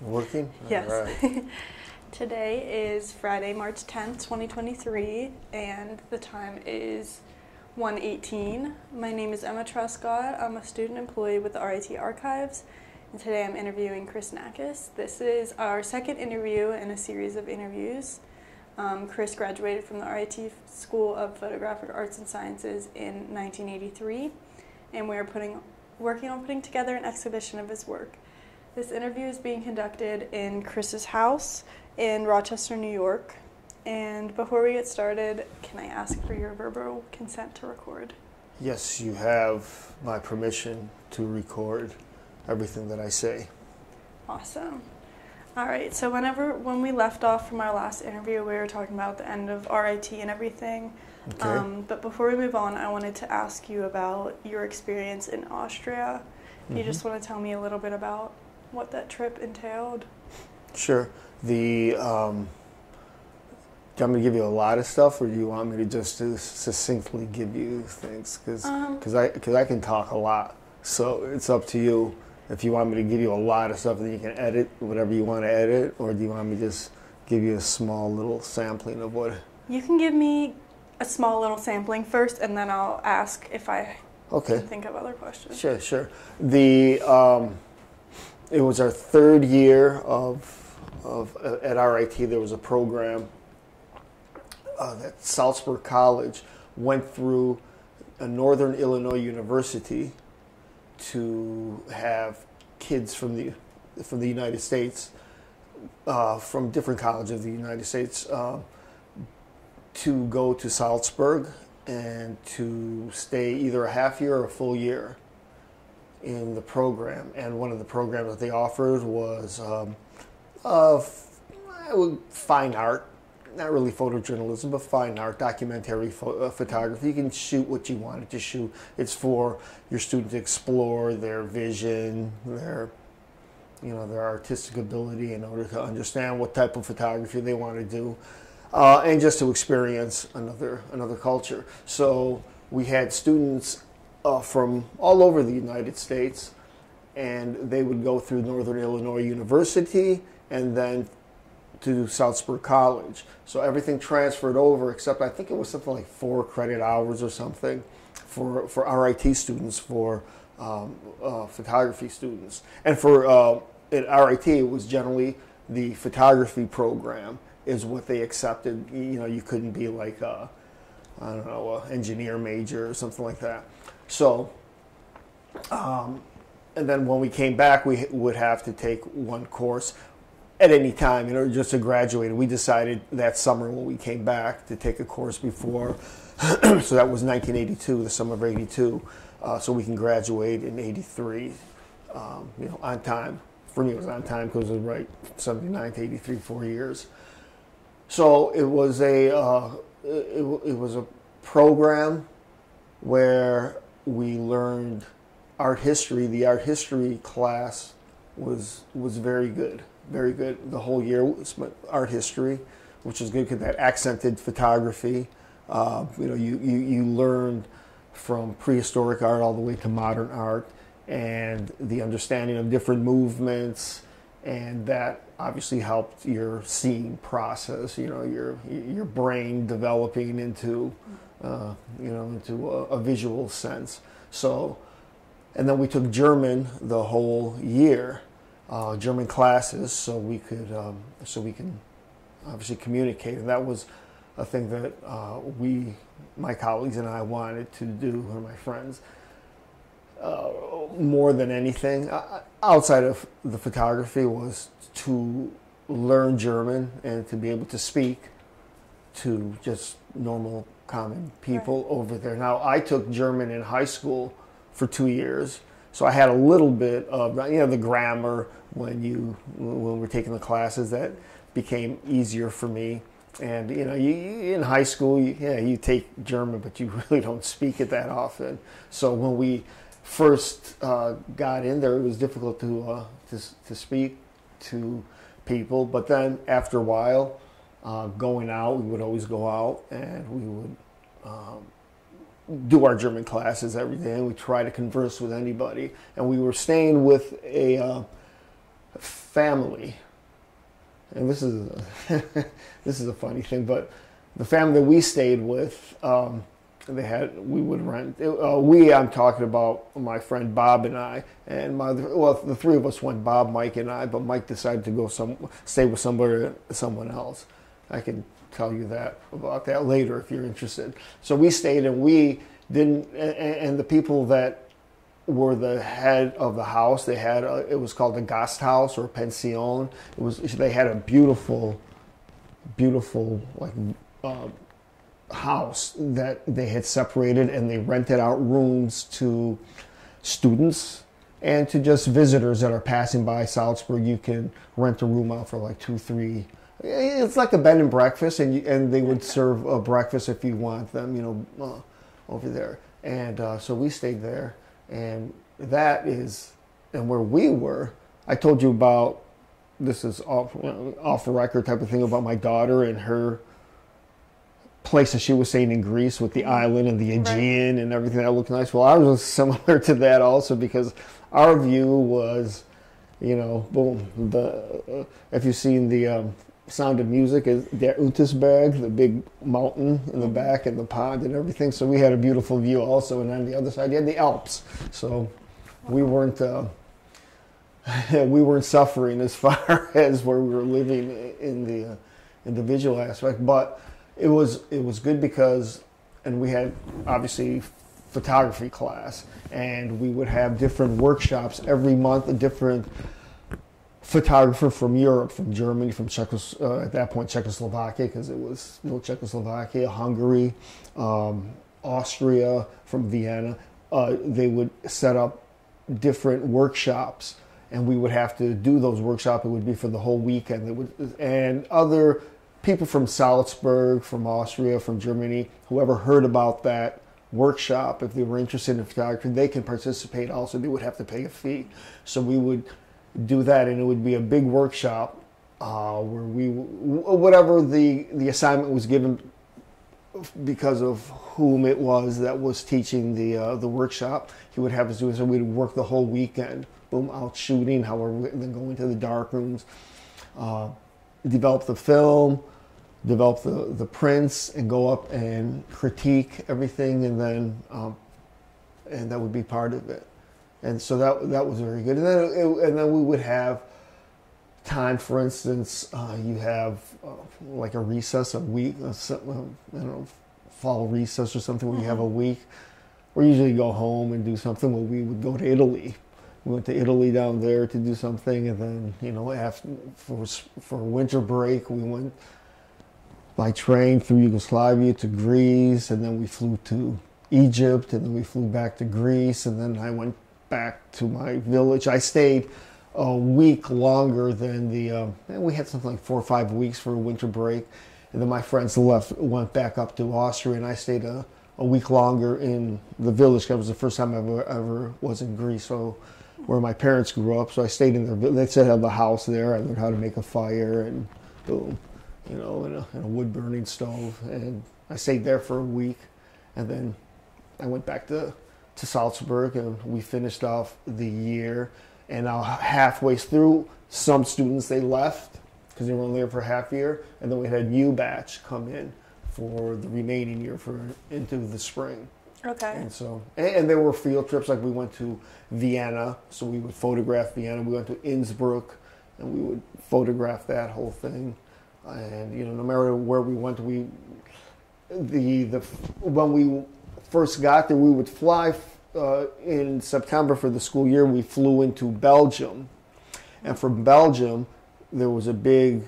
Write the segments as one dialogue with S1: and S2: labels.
S1: Working?
S2: Yes.
S1: Right.
S2: Today is Friday, March 10th, 2023, and the time is 1:18. My name is Emma Truscott. I'm a student employee with the RIT Archives, and today I'm interviewing Chris Nakis. This is our second interview in a series of interviews. Um, Chris graduated from the RIT School of Photographic Arts and Sciences in 1983, and we are putting, working on putting together an exhibition of his work. This interview is being conducted in Chris's house in Rochester, New York. And before we get started, can I ask for your verbal consent to record?
S1: Yes, you have my permission to record everything that I say.
S2: Awesome. All right, so whenever when we left off from our last interview, we were talking about the end of RIT and everything.
S1: Okay.
S2: Um, but before we move on, I wanted to ask you about your experience in Austria. You
S1: Mhm.
S2: just want to tell me a little bit about what that trip entailed?
S1: Sure. The um, do you want me to give you a lot of stuff, or do you want me to just succinctly give you things? Because
S2: Um,
S1: I because I can talk a lot, so it's up to you. If you want me to give you a lot of stuff, then you can edit whatever you want to edit, or do you want me to just give you a small little sampling of what?
S2: You can give me a small little sampling first, and then I'll ask if I
S1: Okay.
S2: can think of other questions.
S1: Sure, sure. The um, it was our third year of of at RIT. There was a program uh, that Salzburg College went through a Northern Illinois University to have kids from the from the United States uh, from different colleges of the United States uh, to go to Salzburg and to stay either a half year or a full year in the program. And one of the programs that they offered was um, fine art, not really photojournalism, but fine art, documentary pho- uh, photography. You can shoot what you wanted to shoot. It's for your students to explore their vision, their you know their artistic ability in order to understand what type of photography they want to do uh, and just to experience another another culture. So we had students uh, from all over the United States, and they would go through Northern Illinois University and then to Salzburg College. So everything transferred over, except I think it was something like four credit hours or something for for RIT students for um, uh, photography students, and for uh, at RIT it was generally the photography program is what they accepted. You know, you couldn't be like a, I don't know, a engineer major or something like that. So, um, and then when we came back, we would have to take one course at any time, you know, just to graduate. We decided that summer when we came back to take a course before, so that was 1982, the summer of 82, uh, so we can graduate in 83, um, you know, on time. For me, it was on time because it was right 79 to 83, four years. So it was a uh, it, it was a program where we learned art history. The art history class was was very good, very good. The whole year was art history, which is good because that accented photography. Uh, you know, you, you you learned from prehistoric art all the way to modern art, and the understanding of different movements, and that obviously helped your seeing process. You know, your your brain developing into uh, you know into a, a visual sense. So, and then we took German the whole year, uh, German classes, so we could um, so we can obviously communicate, and that was a thing that uh, we, my colleagues and I, wanted to do, or my friends. Uh, more than anything, uh, outside of the photography, was to learn German and to be able to speak to just normal, common people over there. Now, I took German in high school for two years, so I had a little bit of you know the grammar when you when we're taking the classes that became easier for me. And you know, you, in high school, you, yeah, you take German, but you really don't speak it that often. So when we first uh, got in there, it was difficult to uh, to, to speak to people. But then after a while, uh, going out, we would always go out and we would um, do our German classes every day, and we try to converse with anybody. And we were staying with a uh, family, and this is this is a funny thing, but the family we stayed with, um, they had we would rent. Uh, we, I'm talking about my friend Bob and I, and my well, the three of us went. Bob, Mike, and I, but Mike decided to go some stay with somebody, someone else. I can tell you that about that later if you're interested. So we stayed, and we didn't, and, and the people that were the head of the house. They had a, it was called a Gasthaus or pension. It was they had a beautiful, beautiful like uh, house that they had separated and they rented out rooms to students and to just visitors that are passing by Salzburg. You can rent a room out for like two, three. It's like a bed and breakfast, and you, and they would serve a breakfast if you want them, you know, uh, over there. And uh, so we stayed there and that is, and where we were, I told you about this is off off the record type of thing about my daughter and her place that she was saying in Greece with the mm-hmm. island and the Aegean right. and everything that looked nice. Well, I was similar to that also because our view was, you know, boom. The uh, if you've seen the um, Sound of Music is Der Untersberg, the big mountain in the mm-hmm. back and the pond and everything. So we had a beautiful view also. And on the other side, you had the Alps. So we weren't uh, we weren't suffering as far as where we were living in the uh, in the visual aspect. But it was it was good because, and we had obviously photography class, and we would have different workshops every month, a different photographer from Europe, from Germany, from Czechos, uh, at that point Czechoslovakia, because it was still Czechoslovakia, Hungary, um, Austria, from Vienna. Uh, they would set up different workshops, and we would have to do those workshops. It would be for the whole weekend. Would, and other people from Salzburg, from Austria, from Germany, whoever heard about that workshop, if they were interested in photography, they can participate. Also, they would have to pay a fee. So we would do that, and it would be a big workshop uh, where we, whatever the the assignment was given, because of whom it was that was teaching the uh, the workshop, he would have us do it. So we'd work the whole weekend, boom, out shooting, however, then going to the dark rooms, uh, develop the film, develop the the prints, and go up and critique everything, and then um, and that would be part of it and so that that was very good. And then it, and then we would have time. For instance, uh, you have uh, like a recess, a week, a, I don't know, fall recess or something where you have a mm-hmm. week. We usually go home and do something. Well, we would go to Italy. We went to Italy down there to do something, and then you know after for for winter break we went by train through Yugoslavia to Greece, and then we flew to Egypt, and then we flew back to Greece, and then I went back to my village. I stayed a week longer than the. Uh, we had something like four or five weeks for a winter break, and then my friends left, went back up to Austria, and I stayed a, a week longer in the village. That was the first time I ever, ever was in Greece, so where my parents grew up. So I stayed in their. They said have a house there. I learned how to make a fire and boom, you know, in a, in a wood burning stove, and I stayed there for a week, and then I went back to to Salzburg, and we finished off the year. And now halfway through, some students they left because they were only there for half year, and then we had a new batch come in for the remaining year for into the spring.
S2: Okay.
S1: And so, and, and there were field trips like we went to Vienna, so we would photograph Vienna. We went to Innsbruck, and we would photograph that whole thing. And you know, no matter where we went, we the the when we first got there, we would fly uh, in September for the school year. We flew into Belgium, and from Belgium, there was a big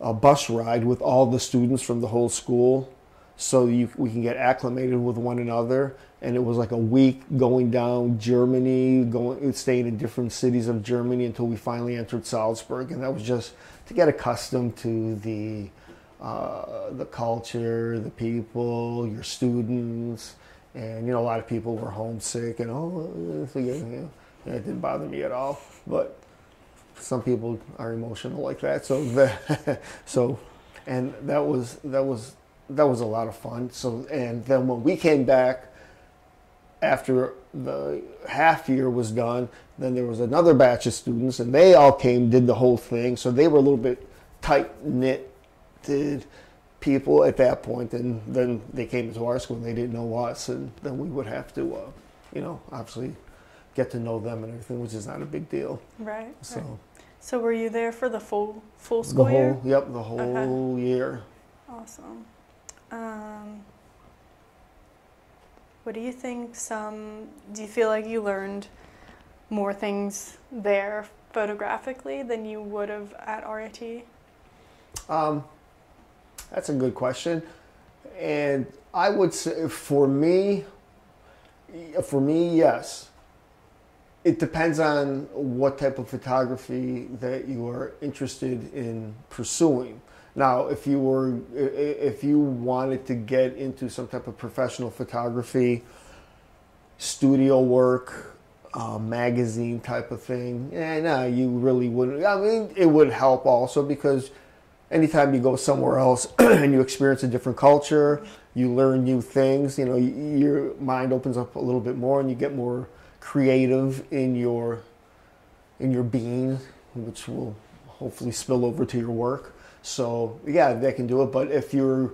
S1: uh, bus ride with all the students from the whole school, so you, we can get acclimated with one another. And it was like a week going down Germany, going staying in different cities of Germany until we finally entered Salzburg, and that was just to get accustomed to the uh, the culture, the people, your students, and you know a lot of people were homesick and oh, it didn't bother me at all. But some people are emotional like that, so the, so and that was that was that was a lot of fun. So and then when we came back after the half year was done, then there was another batch of students, and they all came, did the whole thing. So they were a little bit tight knit people at that point, and then they came into our school and they didn't know us, and then we would have to, uh, you know, obviously get to know them and everything, which is not a big deal.
S2: Right.
S1: So
S2: right. So were you there for the full full school
S1: the whole,
S2: year?
S1: Yep, the whole year.
S2: Awesome. Um, what do you think? Some do you feel like you learned more things there photographically than you would have at RIT?
S1: Um, that's a good question, and I would say for me, for me, yes. It depends on what type of photography that you are interested in pursuing. Now, if you were, if you wanted to get into some type of professional photography, studio work, uh, magazine type of thing, yeah, no, you really wouldn't. I mean, it would help also because anytime you go somewhere else and you experience a different culture, you learn new things. You know, your mind opens up a little bit more, and you get more creative in your in your being, which will hopefully spill over to your work. So yeah, they can do it. But if you're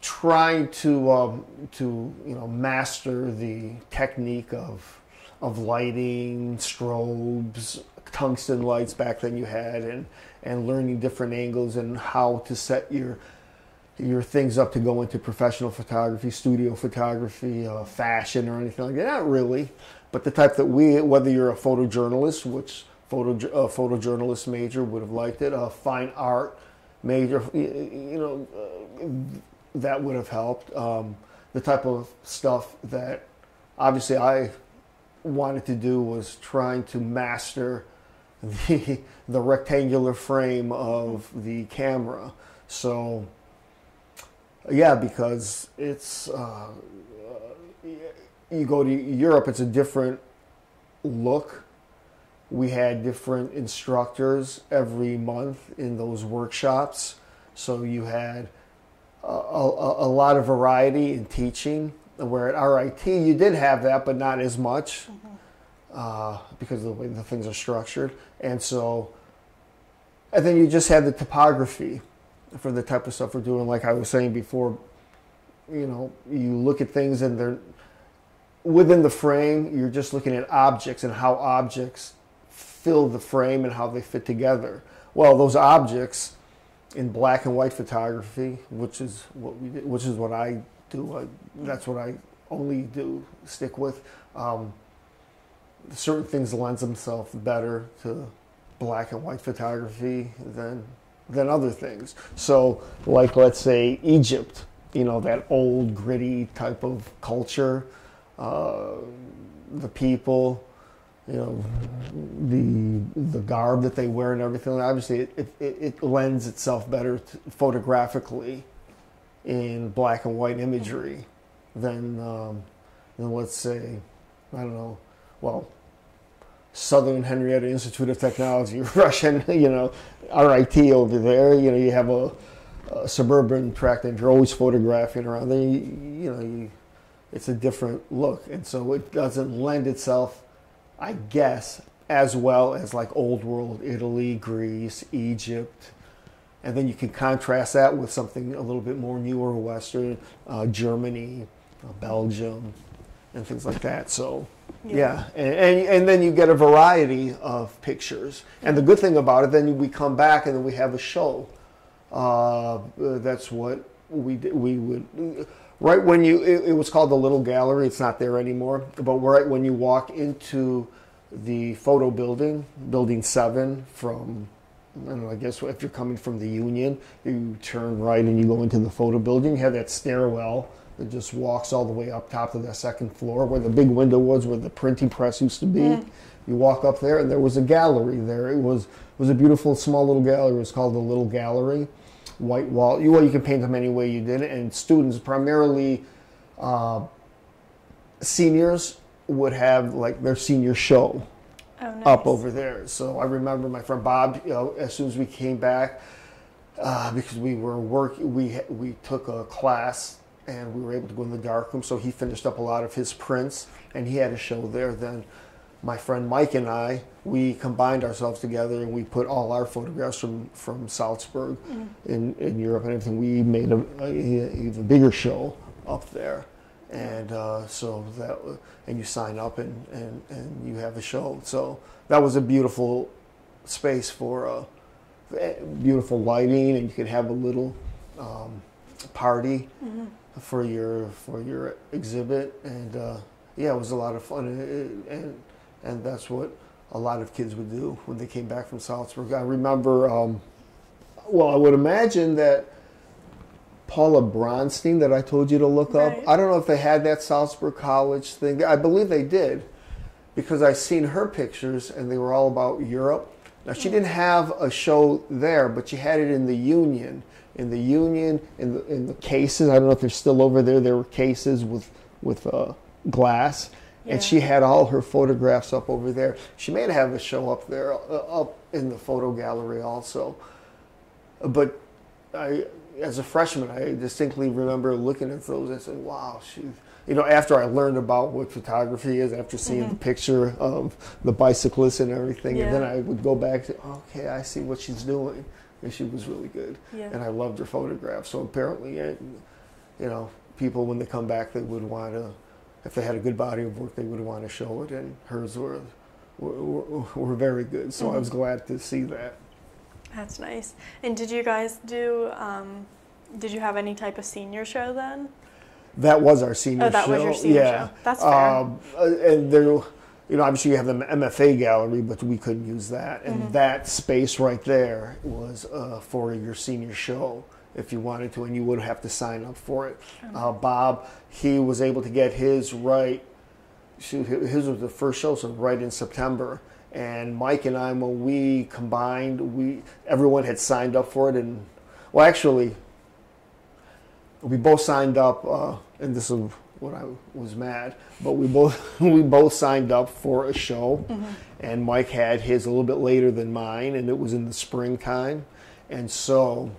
S1: trying to um, to you know master the technique of of lighting, strobes, tungsten lights back then you had, and and learning different angles and how to set your your things up to go into professional photography, studio photography, uh, fashion, or anything like that. Not really, but the type that we, whether you're a photojournalist, which photo uh, photojournalist major would have liked it, a fine art major, you know, uh, that would have helped. Um, the type of stuff that obviously I wanted to do was trying to master the the rectangular frame of the camera. So yeah, because it's uh, you go to Europe, it's a different look. We had different instructors every month in those workshops, so you had a, a, a lot of variety in teaching. Where at RIT, you did have that, but not as much mm-hmm. uh, because of the way the things are structured. And so, and then you just had the topography for the type of stuff we're doing. Like I was saying before, you know, you look at things and they're within the frame, you're just looking at objects and how objects fill the frame and how they fit together. Well, those objects in black and white photography, which is what we which is what I do. I, that's what I only do stick with. Um, certain things lends themselves better to black and white photography than than other things. So, like let's say Egypt, you know, that old gritty type of culture, uh, the people, you know, the the garb that they wear and everything. Obviously, it, it, it lends itself better to, photographically in black and white imagery than um, than let's say, I don't know, well, Southern Henrietta Institute of Technology, Russian, you know, RIT over there. You know, you have a, a suburban tract and you're always photographing around there. You, you know, you, it's a different look. And so it doesn't lend itself, I guess, as well as like old world Italy, Greece, Egypt. And then you can contrast that with something a little bit more newer Western, uh, Germany, uh, Belgium, and things like that. So yeah, yeah. And, and, and then you get a variety of pictures. And the good thing about it, then we come back and then we have a show. Uh, that's what we we would right when you it, it, was called the little gallery it's not there anymore but right when you walk into the photo building building 7 from I don't know I guess if you're coming from the union you turn right and you go into the photo building you have that stairwell that just walks all the way up top to the second floor where the big window was where the printing press used to be. Mm. You walk up there and there was a gallery there. It was it was a beautiful small little gallery. It was called the Little Gallery. White wall. You well, you can paint them any way you did it. And students, primarily uh, seniors, would have like their senior show
S2: oh, nice.
S1: up over there. So I remember my friend Bob. You know, as soon as we came back, uh, because we were work, we we took a class and we were able to go in the dark room. So he finished up a lot of his prints, and he had a show there. Then my friend Mike and I, we combined ourselves together, and we put all our photographs from from Salzburg in, in Europe and everything. We made a, a even bigger show up there, and uh, so that and you sign up and, and and you have a show. So that was a beautiful space for uh, beautiful lighting, and you could have a little um, party for your for your exhibit, and uh, yeah, it was a lot of fun, and, and and that's what a lot of kids would do when they came back from Salzburg. I remember, um, well, I would imagine that Paula Bronstein that I told you to look
S2: Right.
S1: up. I don't know if they had that Salzburg College thing. I believe they did because I seen her pictures and they were all about Europe. Now she didn't have a show there, but she had it in the Union. In the Union, in the in the cases. I don't know if they're still over there. There were cases with with uh, glass,
S2: Yeah.
S1: and she had all her photographs up over there. She may have a show up there, uh, up in the photo gallery also. But I, as a freshman, I distinctly remember looking at those and saying, "Wow, she." You know, after I learned about what photography is, after seeing the picture of the bicyclist and everything, and then I would go back to, okay, I see what she's doing, and she was really good,
S2: Yeah.
S1: and I loved her photographs. So apparently, you know, people when they come back, they would want to, if they had a good body of work, they would want to show it, and hers were were, were, very good. So I
S2: Mhm.
S1: was glad to see that.
S2: That's nice. And did you guys do? Um, did you have any type of senior show then?
S1: That was our senior
S2: Oh, that
S1: show.
S2: was your senior
S1: yeah.
S2: show. That's fair.
S1: Um, uh, and there, you know, obviously you have the MFA gallery, but we couldn't use that. And
S2: Mhm.
S1: that space right there was uh, for your senior show if you wanted to, and you would have to sign up for it. Uh, Bob, he was able to get his right. Shoot, his was the first show, so right in September. And Mike and I, when we combined, we everyone had signed up for it, and well, actually, we both signed up, uh, and this is what I was mad, but we both we both signed up for a show, and Mike had his a little bit later than mine, and it was in the springtime, and so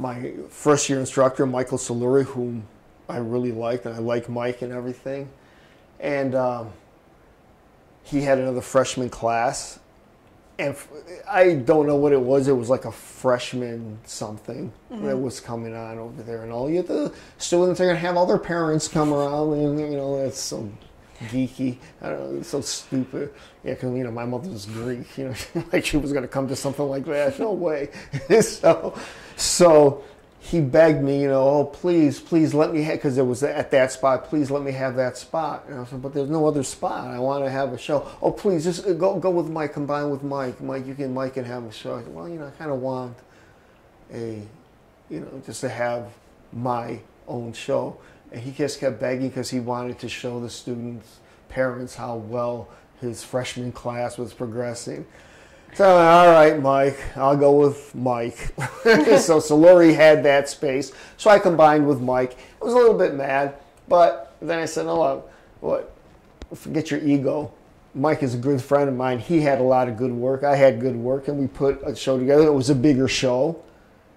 S1: my first year instructor, Michael Soluri, whom I really liked, and I like Mike and everything, and um, he had another freshman class, and f- I don't know what it was. It was like a freshman something that was coming on over there, and all you the students are gonna have all their parents come around, and you know that's so geeky. I don't know, it's so stupid. Yeah, because you know my mother was Greek. You know, like she was gonna come to something like that. No way. so, so he begged me, you know, oh please, please let me have because it was at that spot. Please let me have that spot. And I said, but there's no other spot. I want to have a show. Oh please, just uh, go go with Mike. Combine with Mike. Mike, you can Mike can have a show. I said, well, you know, I kind of want a, you know, just to have my own show. And he just kept begging because he wanted to show the students, parents, how well his freshman class was progressing. So, all right, Mike, I'll go with Mike. so, Soluri had that space. So I combined with Mike. I was a little bit mad, but then I said, oh, what? Forget your ego. Mike is a good friend of mine. He had a lot of good work. I had good work, and we put a show together. It was a bigger show,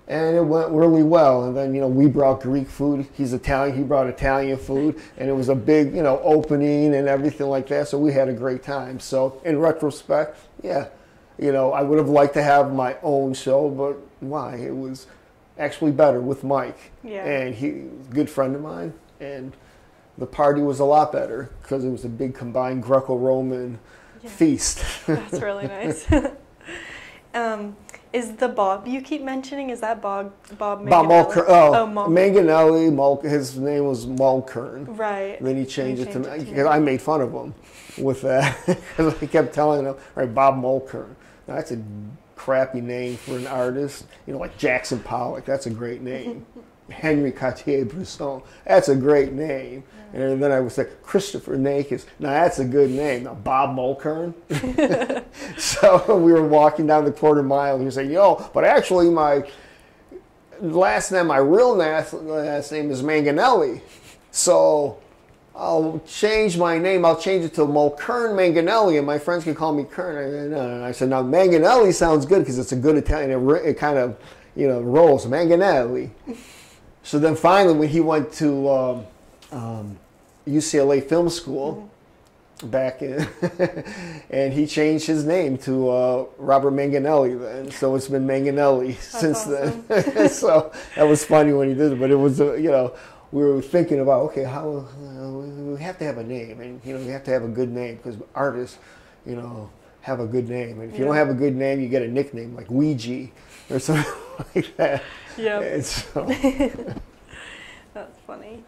S1: and it went really well. And then, you know, we brought Greek food. He's Italian. He brought Italian food, and it was a big, you know, opening and everything like that. So we had a great time. So in retrospect, yeah, you know, I would have liked to have my own show, but why? It was actually better with Mike,
S2: Yeah.
S1: and he was a good friend of mine, and the party was a lot better because it was a big combined Greco-Roman
S2: Yeah.
S1: feast.
S2: That's really nice. um, is the Bob you keep mentioning? Is that Bob Bob?
S1: Bob. Oh,
S2: Oh, Mul-
S1: Manganelli. Mul- his name was Mulkern.
S2: Right.
S1: And then he changed it to
S2: changed it to
S1: because I made fun of him with that because I kept telling him, right, Bob Mulkern. Now, that's a crappy name for an artist. You know, like Jackson Pollock. That's a great name. Henry Cartier-Bresson. That's a great name. And then I would say Christopher Nakis. Now that's a good name. Now Bob Mulkern. so we were walking down the quarter mile and he was saying, "Yo, but actually my last name, my real last, last name is Manganelli. So I'll change my name. I'll change it to Mulkern Manganelli, and my friends can call me Kern. Said, no. I said, now Manganelli sounds good because it's a good Italian. It, it kind of, you know, rolls Manganelli. so then finally, when he went to um, um, UCLA Film School back in, and he changed his name to uh, Robert Manganelli. Then, so it's been Manganelli since then. so that was funny when he did it, but it was uh, you know we were thinking about okay how uh, we have to have a name, and you know we have to have a good name because artists, you know. Have a good name, and if you don't have a good name, you get a nickname like Ouija or something like that. Yeah. So,
S2: That's funny.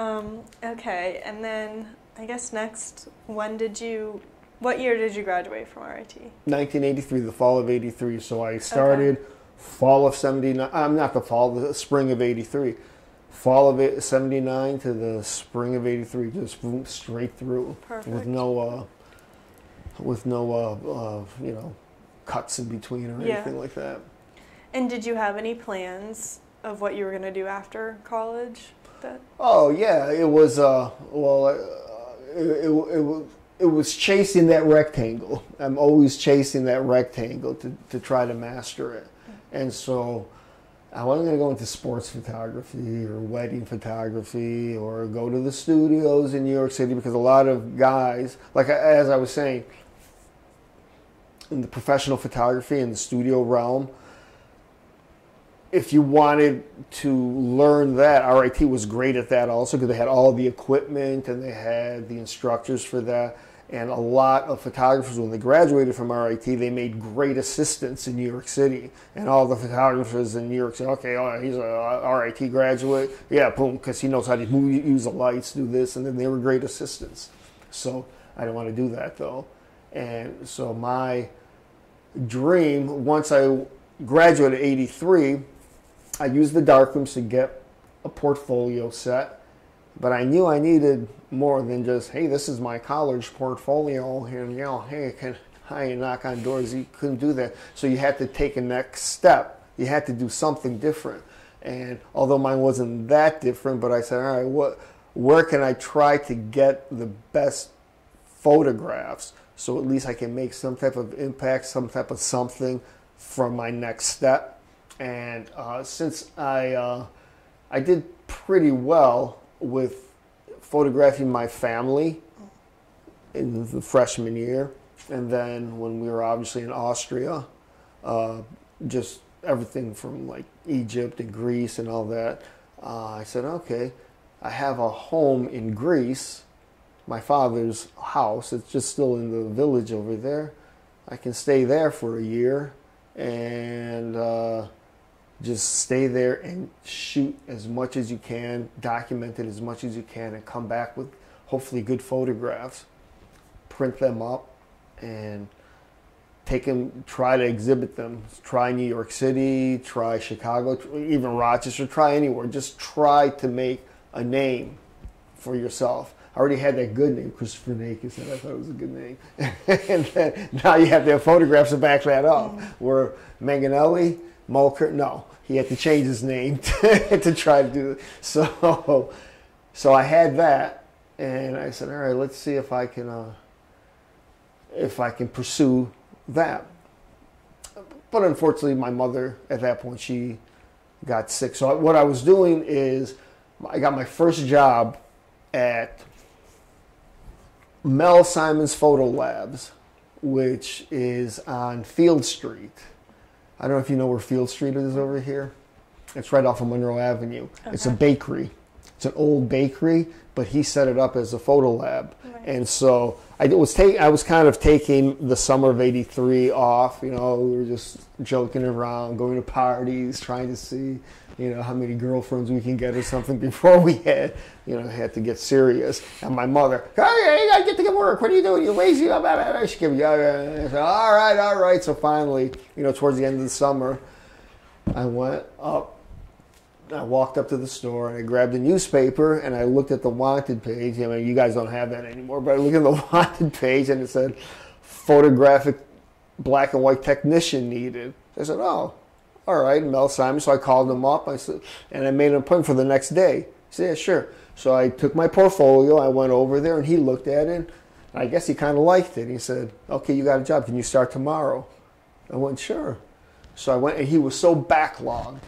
S2: Um, okay, and then I guess next, when did you, what year did you graduate from RIT?
S1: 1983, the fall of 83. So I started fall of 79. I'm not the fall, the spring of 83. Fall of 79 to the spring of 83, just boom, straight through
S2: Perfect.
S1: with no, uh, with no, uh, uh, you know, cuts in between or
S2: Yeah.
S1: anything like that.
S2: And did you have any plans of what you were going to do after college? That
S1: Oh yeah, it was. Uh, well, uh, it, it, it was. It was chasing that rectangle. I'm always chasing that rectangle to, to try to master it. And so I wasn't going to go into sports photography or wedding photography or go to the studios in New York City because a lot of guys, like as I was saying, in the professional photography and the studio realm, if you wanted to learn that, RIT was great at that also because they had all the equipment and they had the instructors for that. And a lot of photographers, when they graduated from RIT, they made great assistants in New York City. And all the photographers in New York said, okay, oh, he's a RIT graduate. Yeah, boom, because he knows how to use the lights, do this. And then they were great assistants. So I didn't want to do that though. And so my dream, once I graduated 83, I used the darkrooms to get a portfolio set, but I knew I needed more than just, hey, this is my college portfolio, and you know, hey, can I knock on doors? You couldn't do that, so you had to take a next step. You had to do something different, and although mine wasn't that different, but I said, all right, what, where can I try to get the best photographs, so at least I can make some type of impact, some type of something from my next step and uh, since I uh, I did pretty well with photographing my family in the freshman year, and then when we were obviously in Austria, uh, just everything from like Egypt and Greece and all that, uh, I said, okay, I have a home in Greece, my father's house. It's just still in the village over there. I can stay there for a year and. Just stay there and shoot as much as you can, document it as much as you can, and come back with hopefully good photographs. Print them up and take them, try to exhibit them. Try New York City, try Chicago, even Rochester, try anywhere. Just try to make a name for yourself. I already had that good name, Christopher Nakis, and I thought it was a good name. and then now you have to have photographs to back that up. Mm. Where Manganelli, Mulker, no, he had to change his name to, try to do it. So, so I had that, and I said, all right, let's see if I can, uh, if I can pursue that. But unfortunately, my mother at that point she got sick. So what I was doing is, I got my first job at Mel Simon's Photo Labs, which is on Field Street. I don't know if you know where Field Street is over here. It's right off of Monroe Avenue. It's a bakery. It's an old bakery, but he set it up as a photo lab.
S2: Nice.
S1: And so I was take, I was kind of taking the summer of '83 off. You know, we were just joking around, going to parties, trying to see, you know, how many girlfriends we can get or something before we had, you know, had to get serious. And my mother, hey, gotta get to work. What are you doing? You lazy? She gave me. I all right, all right. So finally, you know, towards the end of the summer, I went up. I walked up to the store and I grabbed a newspaper and I looked at the wanted page. I mean, you guys don't have that anymore, but I looked at the wanted page and it said photographic black and white technician needed. I said, oh, all right, Mel Simon. So I called him up. I said, and I made an appointment for the next day. He said, yeah, sure. So I took my portfolio. I went over there and he looked at it. I guess he kind of liked it. He said, okay, you got a job. Can you start tomorrow? I went, sure. So I went, and he was so backlogged.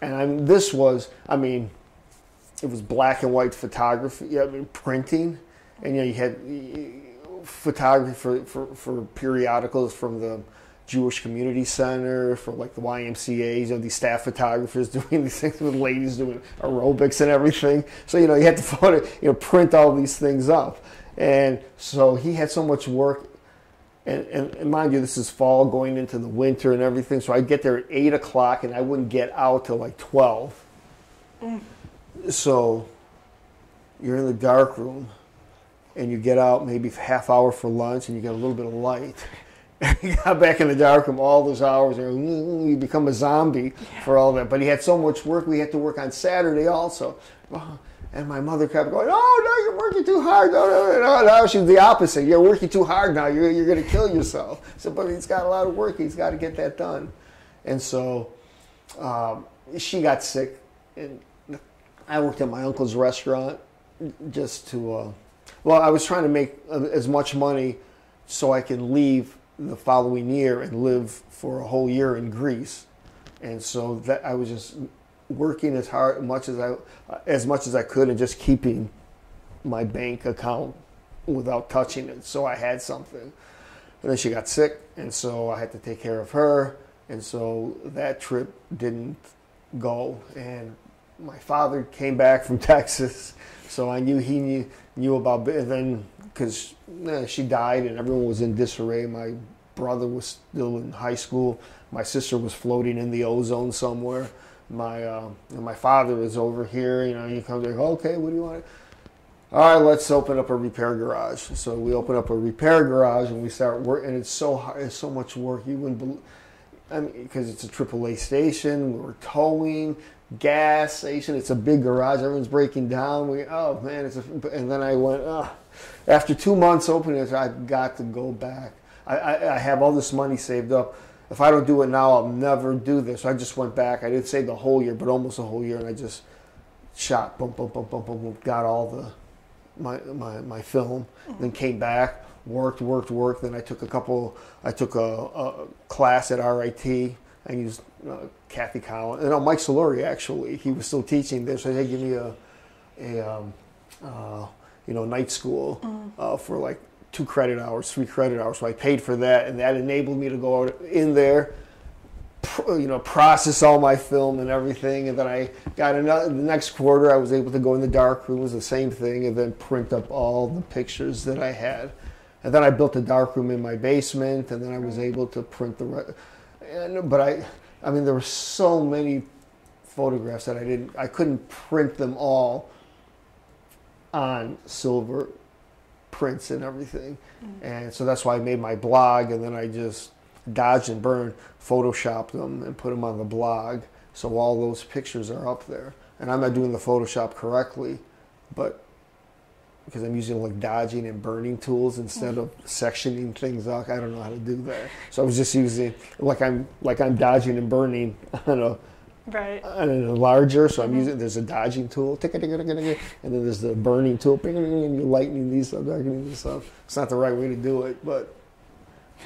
S1: And I mean, this was, I mean, it was black and white photography, I mean, printing, and you know you had photography for, for, for periodicals from the Jewish Community Center, for like the YMCA's, you know, these staff photographers doing these things with ladies doing aerobics and everything. So you know you had to photo, you know, print all these things up, and so he had so much work. And, and, and mind you, this is fall going into the winter and everything. So I'd get there at eight o'clock, and I wouldn't get out till like twelve. Mm. So you're in the dark room, and you get out maybe half hour for lunch, and you get a little bit of light. got back in the dark room all those hours, and you become a zombie for all that. But he had so much work; we had to work on Saturday also. And my mother kept going, "Oh no, you're working too hard." No, no, no, no. She's the opposite. You're working too hard now. You're you're going to kill yourself. So, but he's got a lot of work. He's got to get that done. And so, um, she got sick, and I worked at my uncle's restaurant just to. Uh, well, I was trying to make uh, as much money so I can leave the following year and live for a whole year in Greece, and so that I was just working as hard much as I as much as I could and just keeping my bank account without touching it. So I had something. And then she got sick, and so I had to take care of her, and so that trip didn't go. And my father came back from Texas, so I knew he knew, knew about. And then because eh, she died and everyone was in disarray. My brother was still in high school. My sister was floating in the ozone somewhere my uh, my father is over here. You know, he comes like, okay, what do you want? All right, let's open up a repair garage. So we open up a repair garage and we start work, and it's so hard, it's so much work. You wouldn't believe. I mean, because it's a AAA station, we were towing, gas station. It's a big garage. Everyone's breaking down. We oh man, it's a, and then I went. Oh. After two months opening it, I've got to go back. I, I, I have all this money saved up if I don't do it now, I'll never do this. So I just went back. I didn't say the whole year, but almost a whole year, and I just shot, boom, boom, boom, boom, boom, boom got all the my my, my film. Then came back, worked, worked, worked. Then I took a couple. I took a, a class at RIT. I used uh, Kathy Collins. And Mike Soluri actually. He was still teaching there, so they give me a a um, uh, you know night school mm-hmm. uh, for like two credit hours, three credit hours. So I paid for that, and that enabled me to go out in there, you know, process all my film and everything. And then I got another. The next quarter, I was able to go in the dark room, was the same thing, and then print up all the pictures that I had. And then I built a dark room in my basement, and then I was able to print the. Re- and, but I, I mean, there were so many photographs that I didn't. I couldn't print them all on silver prints and everything. Mm-hmm. And so that's why I made my blog, and then I just dodged and burned, photoshopped them, and put them on the blog. So all those pictures are up there. And I'm not doing the Photoshop correctly, but because I'm using like dodging and burning tools instead of sectioning things up. I don't know how to do that. So I was just using like I'm like I'm dodging and burning on a
S2: Right.
S1: And then a larger, so I'm mm-hmm. using. There's a dodging tool, and then there's the burning tool, and you're lightening these up, darkening these up. It's not the right way to do it, but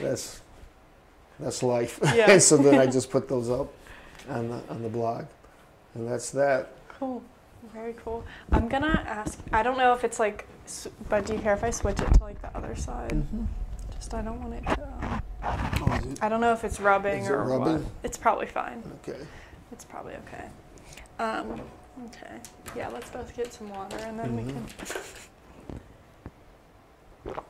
S1: that's that's life. Yeah. and so then I just put those up on the on the blog, and that's that.
S2: Cool. Very cool. I'm gonna ask. I don't know if it's like, but do you care if I switch it to like the other side? Mm-hmm. Just I don't want it to. Um, oh, it, I don't know if it's rubbing or rubbing? what. It's probably fine.
S1: Okay.
S2: It's probably okay. Um, okay. Yeah, let's both get some water and then mm-hmm. we can.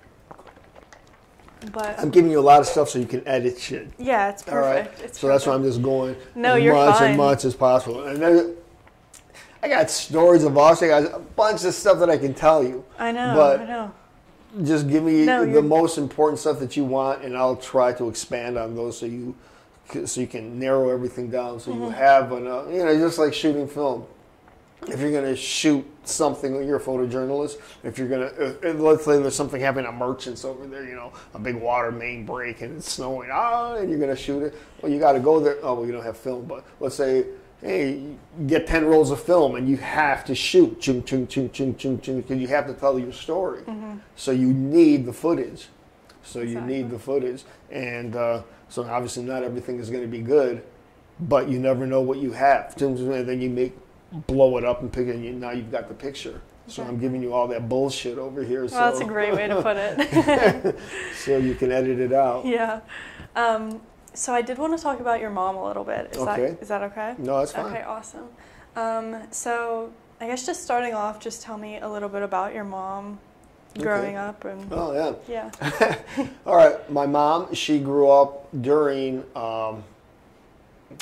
S2: But
S1: I'm giving you a lot of stuff so you can edit shit.
S2: Yeah, it's perfect. All right. It's
S1: so perfect. that's why I'm just going
S2: no,
S1: as
S2: you're
S1: much
S2: fine.
S1: and much as possible. And then I got stories of Austin. I got a bunch of stuff that I can tell you.
S2: I know.
S1: But
S2: I know.
S1: Just give me no, the most important stuff that you want, and I'll try to expand on those so you so you can narrow everything down. So mm-hmm. you have enough, you know, just like shooting film. If you're going to shoot something, you're a photojournalist. If you're going to, let's say there's something happening at Merchants over there, you know, a big water main break and it's snowing, ah, and you're going to shoot it. Well, you got to go there. Oh, well, you don't have film, but let's say, hey, get 10 rolls of film and you have to shoot, chung, chung, chung, chung, chung, chung, because you have to tell your story. Mm-hmm. So you need the footage. So exactly. you need the footage. And, uh, so obviously, not everything is going to be good, but you never know what you have. And then you make blow it up and pick it. And you, now you've got the picture. So I'm giving you all that bullshit over here.
S2: Well,
S1: so,
S2: that's a great way to put it.
S1: so you can edit it out.
S2: yeah. Um, so I did want to talk about your mom a little bit. Is
S1: Okay.
S2: that is that okay?
S1: No, that's fine.
S2: Okay, awesome. Um, so I guess just starting off, just tell me a little bit about your mom
S1: Okay.
S2: growing up and
S1: Oh yeah.
S2: yeah.
S1: All right, my mom, she grew up during, um,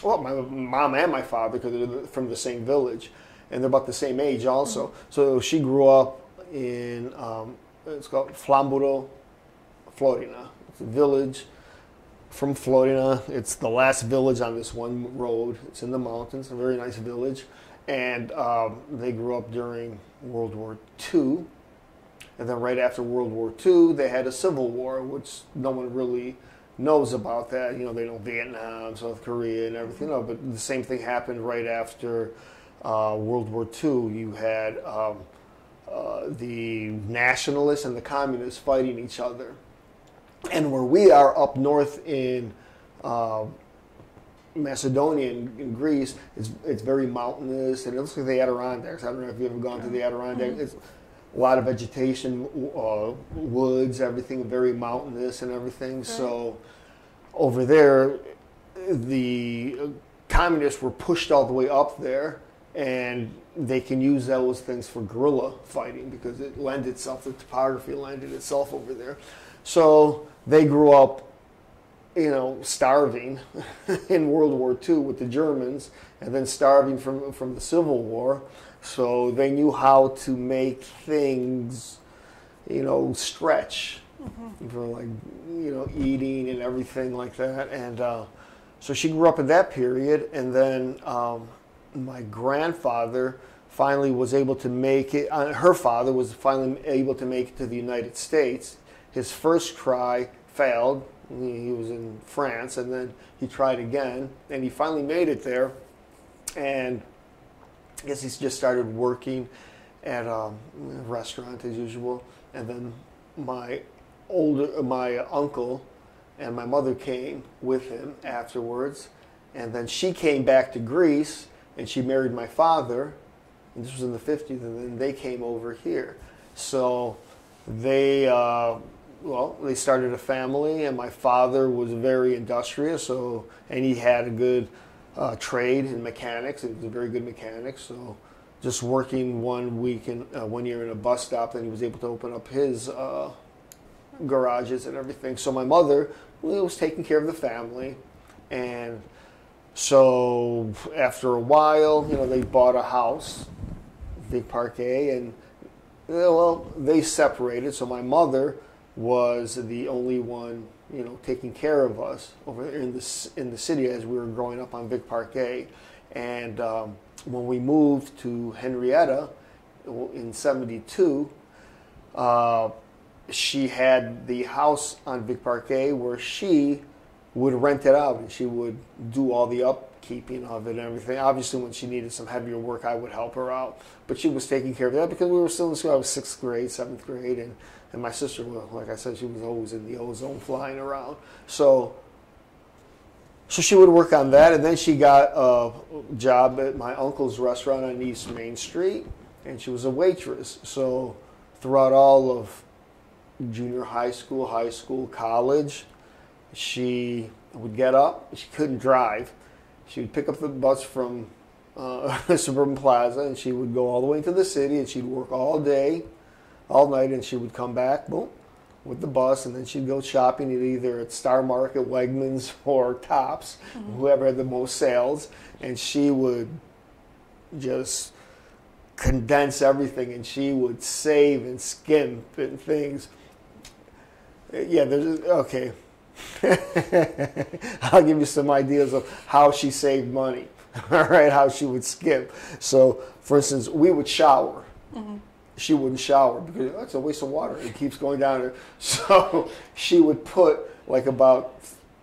S1: well, my mom and my father, because they're from the same village, and they're about the same age also. So she grew up in, um, it's called Flamburo, Florina. It's a village from Florina. It's the last village on this one road. It's in the mountains, a very nice village. And um, they grew up during World War II. And then right after World War II, they had a civil war, which no one really knows about that. You know, they know Vietnam, South Korea, and everything. No, but the same thing happened right after uh, World War II. You had um, uh, the nationalists and the communists fighting each other. And where we are up north in uh, Macedonia and in Greece, it's, it's very mountainous and it looks like the Adirondacks. I don't know if you've ever gone to the Adirondacks. It's a lot of vegetation, uh, woods, everything very mountainous and everything. So over there, the communists were pushed all the way up there and they can use those things for guerrilla fighting because it lends itself, the topography lended itself over there. So they grew up you know, starving in World War II with the Germans, and then starving from from the Civil War. So they knew how to make things, you know, stretch for like you know eating and everything like that. And uh, so she grew up in that period, and then um, my grandfather finally was able to make it. Uh, her father was finally able to make it to the United States. His first try failed. He was in France, and then he tried again, and he finally made it there. And I guess he's just started working at um, a restaurant as usual. And then my older, my uncle, and my mother came with him afterwards. And then she came back to Greece, and she married my father. And this was in the 50s, and then they came over here. So they, uh, well, they started a family, and my father was very industrious, so and he had a good uh, trade in mechanics. He was a very good mechanic, so just working one week in uh, one year in a bus stop, then he was able to open up his uh, garages and everything. So my mother was taking care of the family, and so after a while, you know, they bought a house, Vick Park A, and well, they separated. So my mother was the only one, you know, taking care of us over in the in the city as we were growing up on Vick Park A. And um, when we moved to Henrietta in '72, uh, she had the house on Vick Park A where she would rent it out and she would do all the upkeeping of it and everything. Obviously, when she needed some heavier work, I would help her out. But she was taking care of that because we were still in school. I was sixth grade, seventh grade, and, and my sister, well, like I said, she was always in the ozone flying around. So, so she would work on that, and then she got a job at my uncle's restaurant on East Main Street, and she was a waitress. So, throughout all of junior high school, high school, college, she would get up. She couldn't drive. She would pick up the bus from uh, Suburban Plaza, and she would go all the way into the city, and she'd work all day, all night, and she would come back, boom, with the bus, and then she'd go shopping at either at Star Market, Wegmans, or Tops, mm-hmm. whoever had the most sales, and she would just condense everything, and she would save and skimp and things. Yeah, there's okay. I'll give you some ideas of how she saved money. All right, how she would skip. So, for instance, we would shower. Mm-hmm. She wouldn't shower because that's a waste of water. It keeps going down. So she would put like about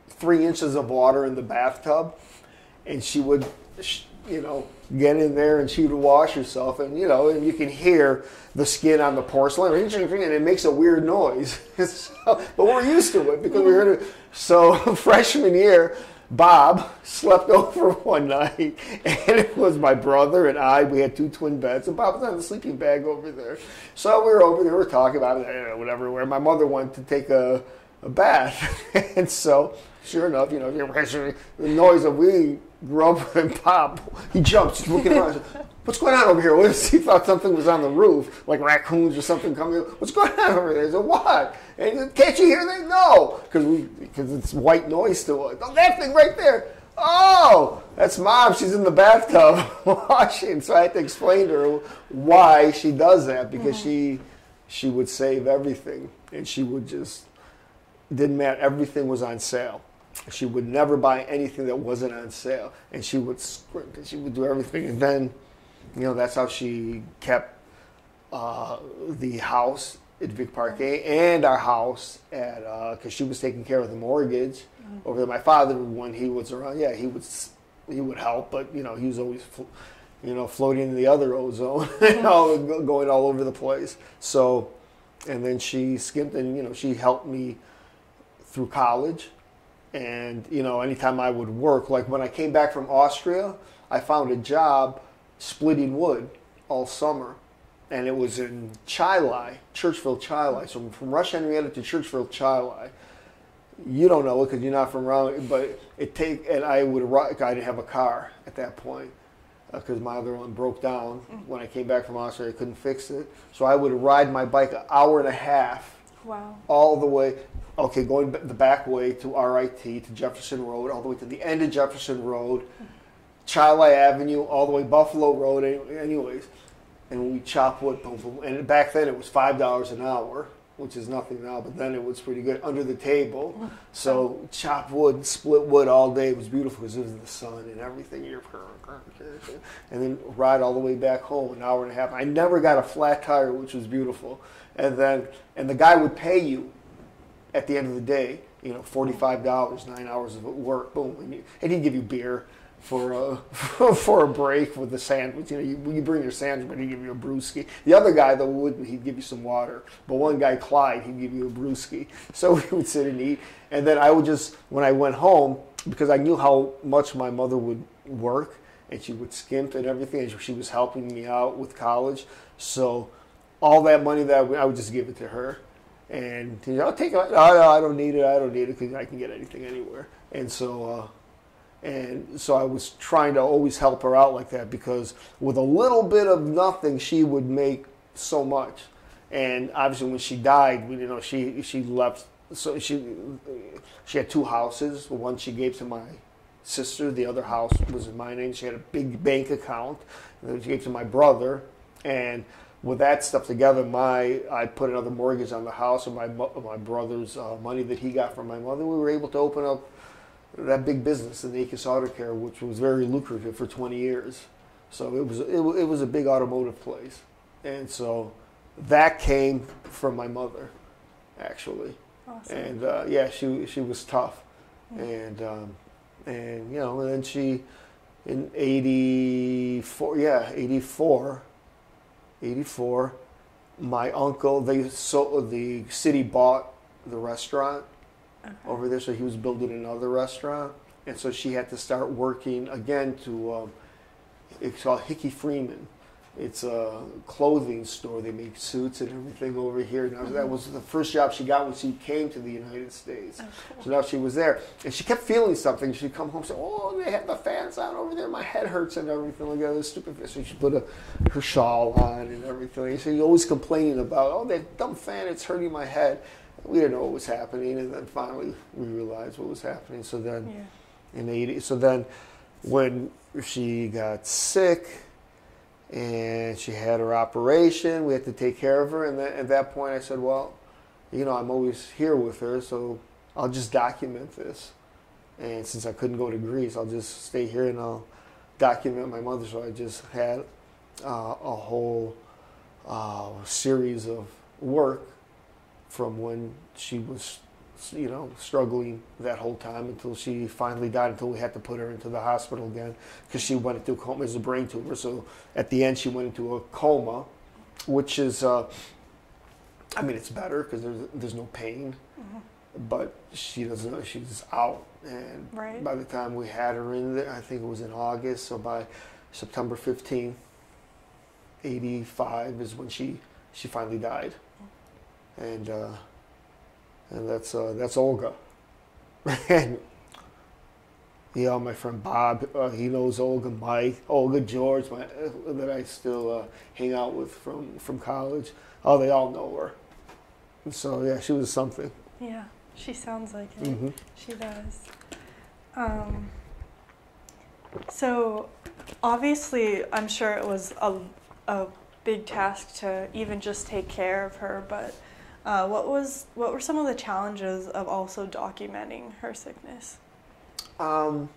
S1: three inches of water in the bathtub, and she would, you know, get in there and she would wash herself, and you know, and you can hear the skin on the porcelain, and it makes a weird noise. so, but we're used to it because we heard it. So freshman year, Bob slept over one night, and it was my brother and I. We had two twin beds, and Bob was on the sleeping bag over there. So we were over there, we were talking about it, eh, whatever. Where my mother went to take a, a bath, and so sure enough, you know, the noise of we grew up and Bob, he jumps, looking around. What's going on over here? What is, he thought something was on the roof, like raccoons or something coming. What's going on over there? He said, "What? And can't you hear that? No, because we because it's white noise to us. That thing right there. Oh, that's mom. She's in the bathtub washing. So I had to explain to her why she does that because mm-hmm. she she would save everything and she would just didn't matter. Everything was on sale. She would never buy anything that wasn't on sale, and she would sprint and she would do everything. And then, you know, that's how she kept uh, the house at Vick Park A and our house at because uh, she was taking care of the mortgage mm-hmm. over there. My father, when he was around, yeah, he would he would help, but you know, he was always. you know, floating in the other ozone, you mm-hmm. know, going all over the place. So, and then she skimped and, you know, she helped me through college and, you know, anytime I would work, like when I came back from Austria, I found a job splitting wood all summer. And it was in Chili, Churchville, Chili. So from Rush Henrietta to Churchville, Chili. You don't know it because you're not from around, but it take and I would I didn't have a car at that point because uh, my other one broke down when I came back from Austria. I couldn't fix it, so I would ride my bike an hour and a half,
S2: wow,
S1: all the way okay, going the back way to RIT, to Jefferson Road, all the way to the end of Jefferson Road, Chili Avenue, all the way Buffalo Road, anyways. And we chop wood, boom, boom. And back then it was $5 an hour, which is nothing now, but then it was pretty good under the table. So chop wood, split wood all day. It was beautiful because it was the sun and everything. And then ride all the way back home, an hour and a half. I never got a flat tire, which was beautiful. And then, and the guy would pay you at the end of the day, you know, forty-five dollars, nine hours of work, boom, and, you, and he'd give you beer for a for a break with the sandwich. You know, you, you bring your sandwich, but he'd give you a brewski. The other guy though wouldn't. He'd give you some water. But one guy, Clyde, he'd give you a brewski. So we would sit and eat, and then I would just when I went home because I knew how much my mother would work and she would skimp and everything. And she was helping me out with college, so all that money that I would just give it to her and you know, I take it. No, I don't need it. I don't need it because I can get anything anywhere. And so, uh, and so I was trying to always help her out like that because with a little bit of nothing, she would make so much. And obviously, when she died, you know, she she left. So she she had two houses. One she gave to my sister. The other house was in my name. She had a big bank account. that she gave to my brother, and with that stuff together, my I put another mortgage on the house and my my brother's uh, money that he got from my mother. We were able to open up that big business Nakis Auto Care, which was very lucrative for 20 years. So it was it, it was a big automotive place, and so that came from my mother, actually. Awesome. And uh, yeah, she she was tough, yeah. and um, and you know, and then she in '84, yeah, '84 84. My uncle, they so the city bought the restaurant okay. over there, so he was building another restaurant, and so she had to start working again to. Um, it's called Hickey Freeman it's a clothing store. They make suits and everything over here. Now, mm-hmm. that was the first job she got when she came to the United States. Oh, cool. So now she was there, and she kept feeling something. She'd come home and say, "Oh, they have the fans on over there. My head hurts and everything like that." This stupid. So she put a, her shawl on and everything. So you're always complaining about, "Oh, that dumb fan. It's hurting my head." We didn't know what was happening, and then finally we realized what was happening. So then, yeah. in '80, so then when she got sick and she had her operation. We had to take care of her, and then at that point, I said, "Well, you know, I'm always here with her, so I'll just document this." And since I couldn't go to Greece, I'll just stay here and I'll document my mother. So I just had uh, a whole uh, series of work from when she was you know, struggling that whole time until she finally died, until we had to put her into the hospital again because she went into a coma as a brain tumor. So at the end, she went into a coma, which is, uh, I mean, it's better because there's, there's no pain. Mm-hmm. but she doesn't know she's out. And
S2: Right.
S1: by the time we had her in there, I think it was in August, so by September 15th, 85 is when she she finally died. And uh, and that's uh, that's Olga. and yeah, my friend Bob, uh, he knows Olga, Mike, Olga George, my, that I still uh, hang out with from from college. Oh, they all know her. And so yeah, she was something.
S2: Yeah, she sounds like it.
S1: hmm
S2: She does. Um, so, obviously, I'm sure it was a, a big task to even just take care of her. But uh, what was what were some of the challenges of also documenting her sickness?
S1: Um,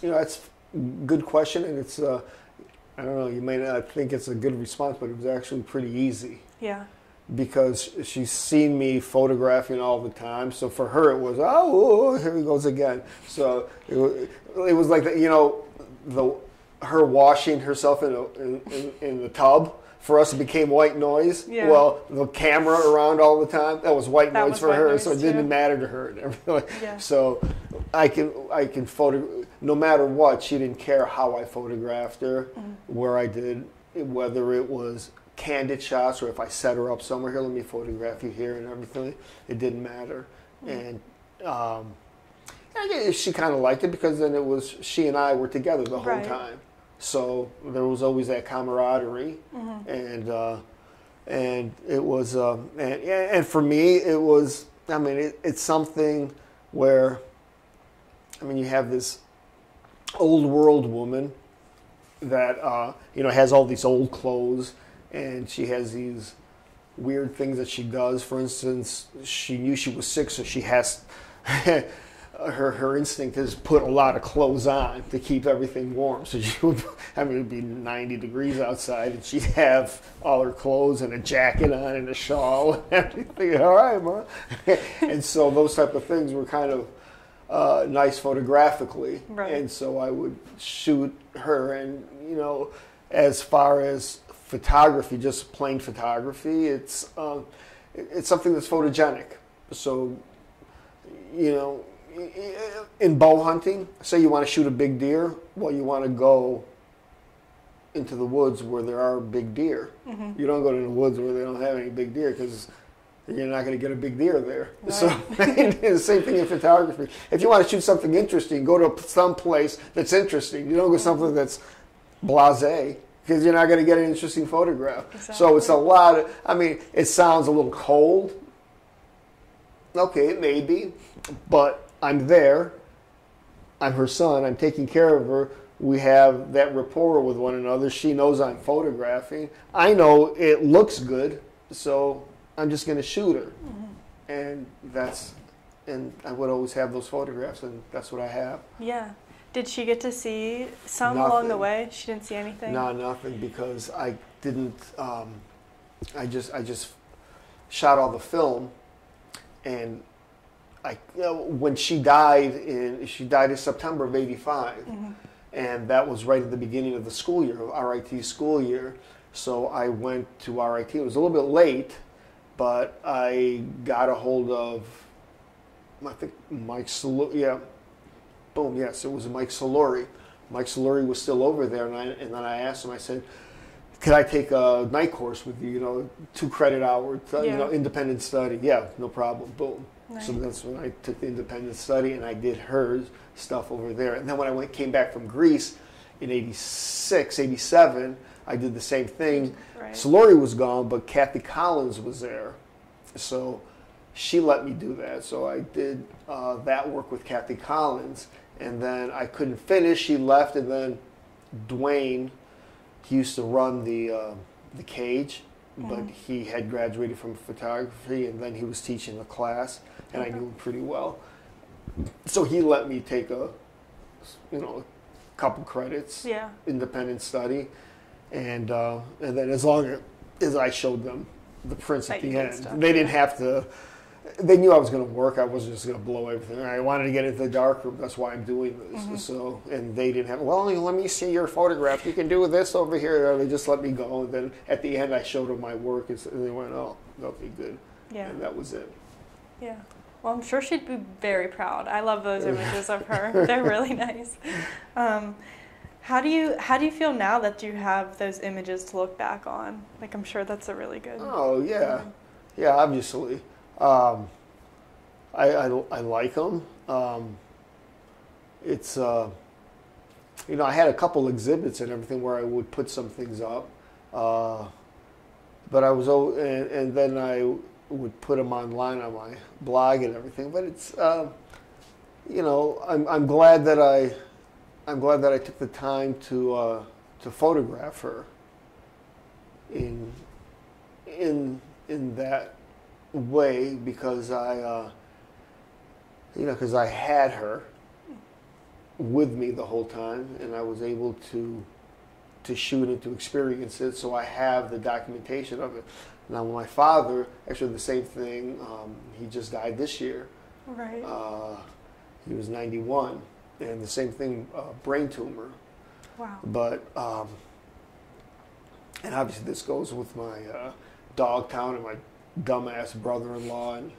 S1: you know, that's a good question, and it's uh, I don't know. You may not think it's a good response, but it was actually pretty easy
S2: Yeah.
S1: because she's seen me photographing all the time. So for her, it was oh, here he goes again. So it was, it was like the, you know the her washing herself in, a, in, in in the tub. For us, it became white noise.
S2: Yeah.
S1: Well, the camera around all the time, that was white
S2: That
S1: noise
S2: was
S1: for
S2: white
S1: her,
S2: noise
S1: so it
S2: too.
S1: didn't matter to her.
S2: Yeah.
S1: So I can I can photo no matter what. She didn't care how I photographed her,
S2: Mhm.
S1: where I did, whether it was candid shots or if I set her up somewhere. Here, let me photograph you here and everything. It didn't matter,
S2: Mhm.
S1: and um, she kind of liked it because then it was she and I were together the whole
S2: Right.
S1: time. So there was always that camaraderie
S2: Mhm.
S1: and uh, and it was um, and and for me it was I mean it, it's something where I mean you have this old world woman that uh, you know has all these old clothes and she has these weird things that she does for instance she knew she was sick so she has her her instinct is put a lot of clothes on to keep everything warm. So she would, I mean, it'd be 90 degrees outside, and she'd have all her clothes and a jacket on and a shawl and everything. All right, ma. and so those type of things were kind of uh, nice photographically,
S2: Right.
S1: and so I would shoot her, and you know, as far as photography, just plain photography, it's um, it's something that's photogenic. So you know, in bow hunting, say you want to shoot a big deer, well, you want to go into the woods where there are big deer.
S2: Mhm.
S1: You don't go to the woods where they don't have any big deer because you're not going to get a big deer there. So the same thing in photography. If you want to shoot something interesting, go to some place that's interesting. You don't go something that's blasé because you're not going to get an interesting photograph. So it's a lot of, I mean, it sounds a little cold. Okay, it may be, but I'm there. I'm her son. I'm taking care of her. We have that rapport with one another. She knows I'm photographing. I know it looks good, so I'm just going to shoot her. And that's, and I would always have those photographs, and that's what I have.
S2: Yeah. Did she get to see some along the way? She didn't see anything.
S1: No, nothing because I didn't. Um, I just I just shot all the film, and I you know, when she died in she died in September of '85,
S2: Mhm.
S1: and that was right at the beginning of the school year of RIT school year. So I went to RIT. It was a little bit late, but I got a hold of I think Mike Soluri. Yeah, boom. Yes, it was Mike Soluri. Mike Soluri was still over there, and, I, and then I asked him. I said, "Could I take a night course with you? You know, two credit hours. uh, You know, independent study. Yeah, no problem. Boom. So that's when I took the independent study, and I did her stuff over there. And then when I went came back from Greece in '86, '87, I did the same thing.
S2: Right.
S1: Soluri was gone, but Kathy Collins was there. So she let me do that. So I did uh, that work with Kathy Collins. And then I couldn't finish. She left. And then Dwayne, he used to run the, uh, the cage, but
S2: Mhm.
S1: he had graduated from photography and then he was teaching the class. And I knew him pretty well. So he let me take a, you know, a couple credits
S2: Yeah.
S1: independent study, and uh, and then as long as I showed them the prints
S2: That
S1: at the end,
S2: stuff,
S1: they didn't have to. They knew I was going to work. I wasn't just going to blow everything. I wanted to get into the dark room. That's why I'm doing this.
S2: Mhm.
S1: So, and they didn't have. Well, let me see your photograph. You can do this over here. They just let me go. And then at the end, I showed them my work, and and they went, "Oh, that'll be good."
S2: Yeah.
S1: And that was it.
S2: Yeah. Well, I'm sure she'd be very proud. I love those images of her. They're really nice. Um, how do you how do you feel now that you have those images to look back on? Like I'm sure that's a really good.
S1: Oh yeah, yeah. Obviously, um, I, I I like them. Um, it's uh, you know I had a couple exhibits and everything where I would put some things up, uh, but I was and, and then I would put them online on my blog and everything. But it's uh, you know I'm I'm glad that I I'm glad that I took the time to uh, to photograph her in in in that way because I uh, you know because I had her with me the whole time and I was able to to shoot and to experience it. So I have the documentation of it. Now my father actually the same thing. Um, he just died this year.
S2: Right.
S1: uh, he was 91 and the same thing uh, brain tumor.
S2: Wow.
S1: but um, and obviously this goes with my uh, Dogtown and my dumbass brother-in-law and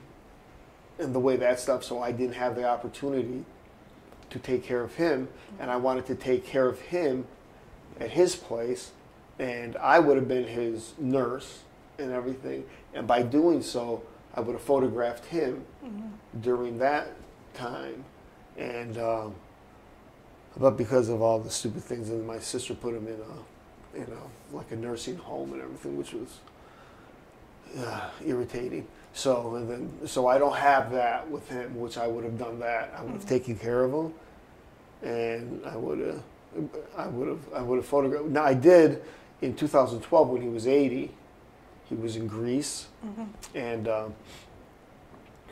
S1: and the way that stuff. So I didn't have the opportunity to take care of him, and I wanted to take care of him at his place, and I would have been his nurse and everything. And by doing so, I would have photographed him during that time, and. Um, but because of all the stupid things, and my sister put him in a, you know, like a nursing home and everything, which was uh, irritating. So and then, so I don't have that with him, which I would have done that. I would have
S2: Mhm.
S1: taken care of him, and I would have, I would have, I would have photographed. Now I did in 2012 when he was 80. He was in Greece,
S2: hmm
S1: and um,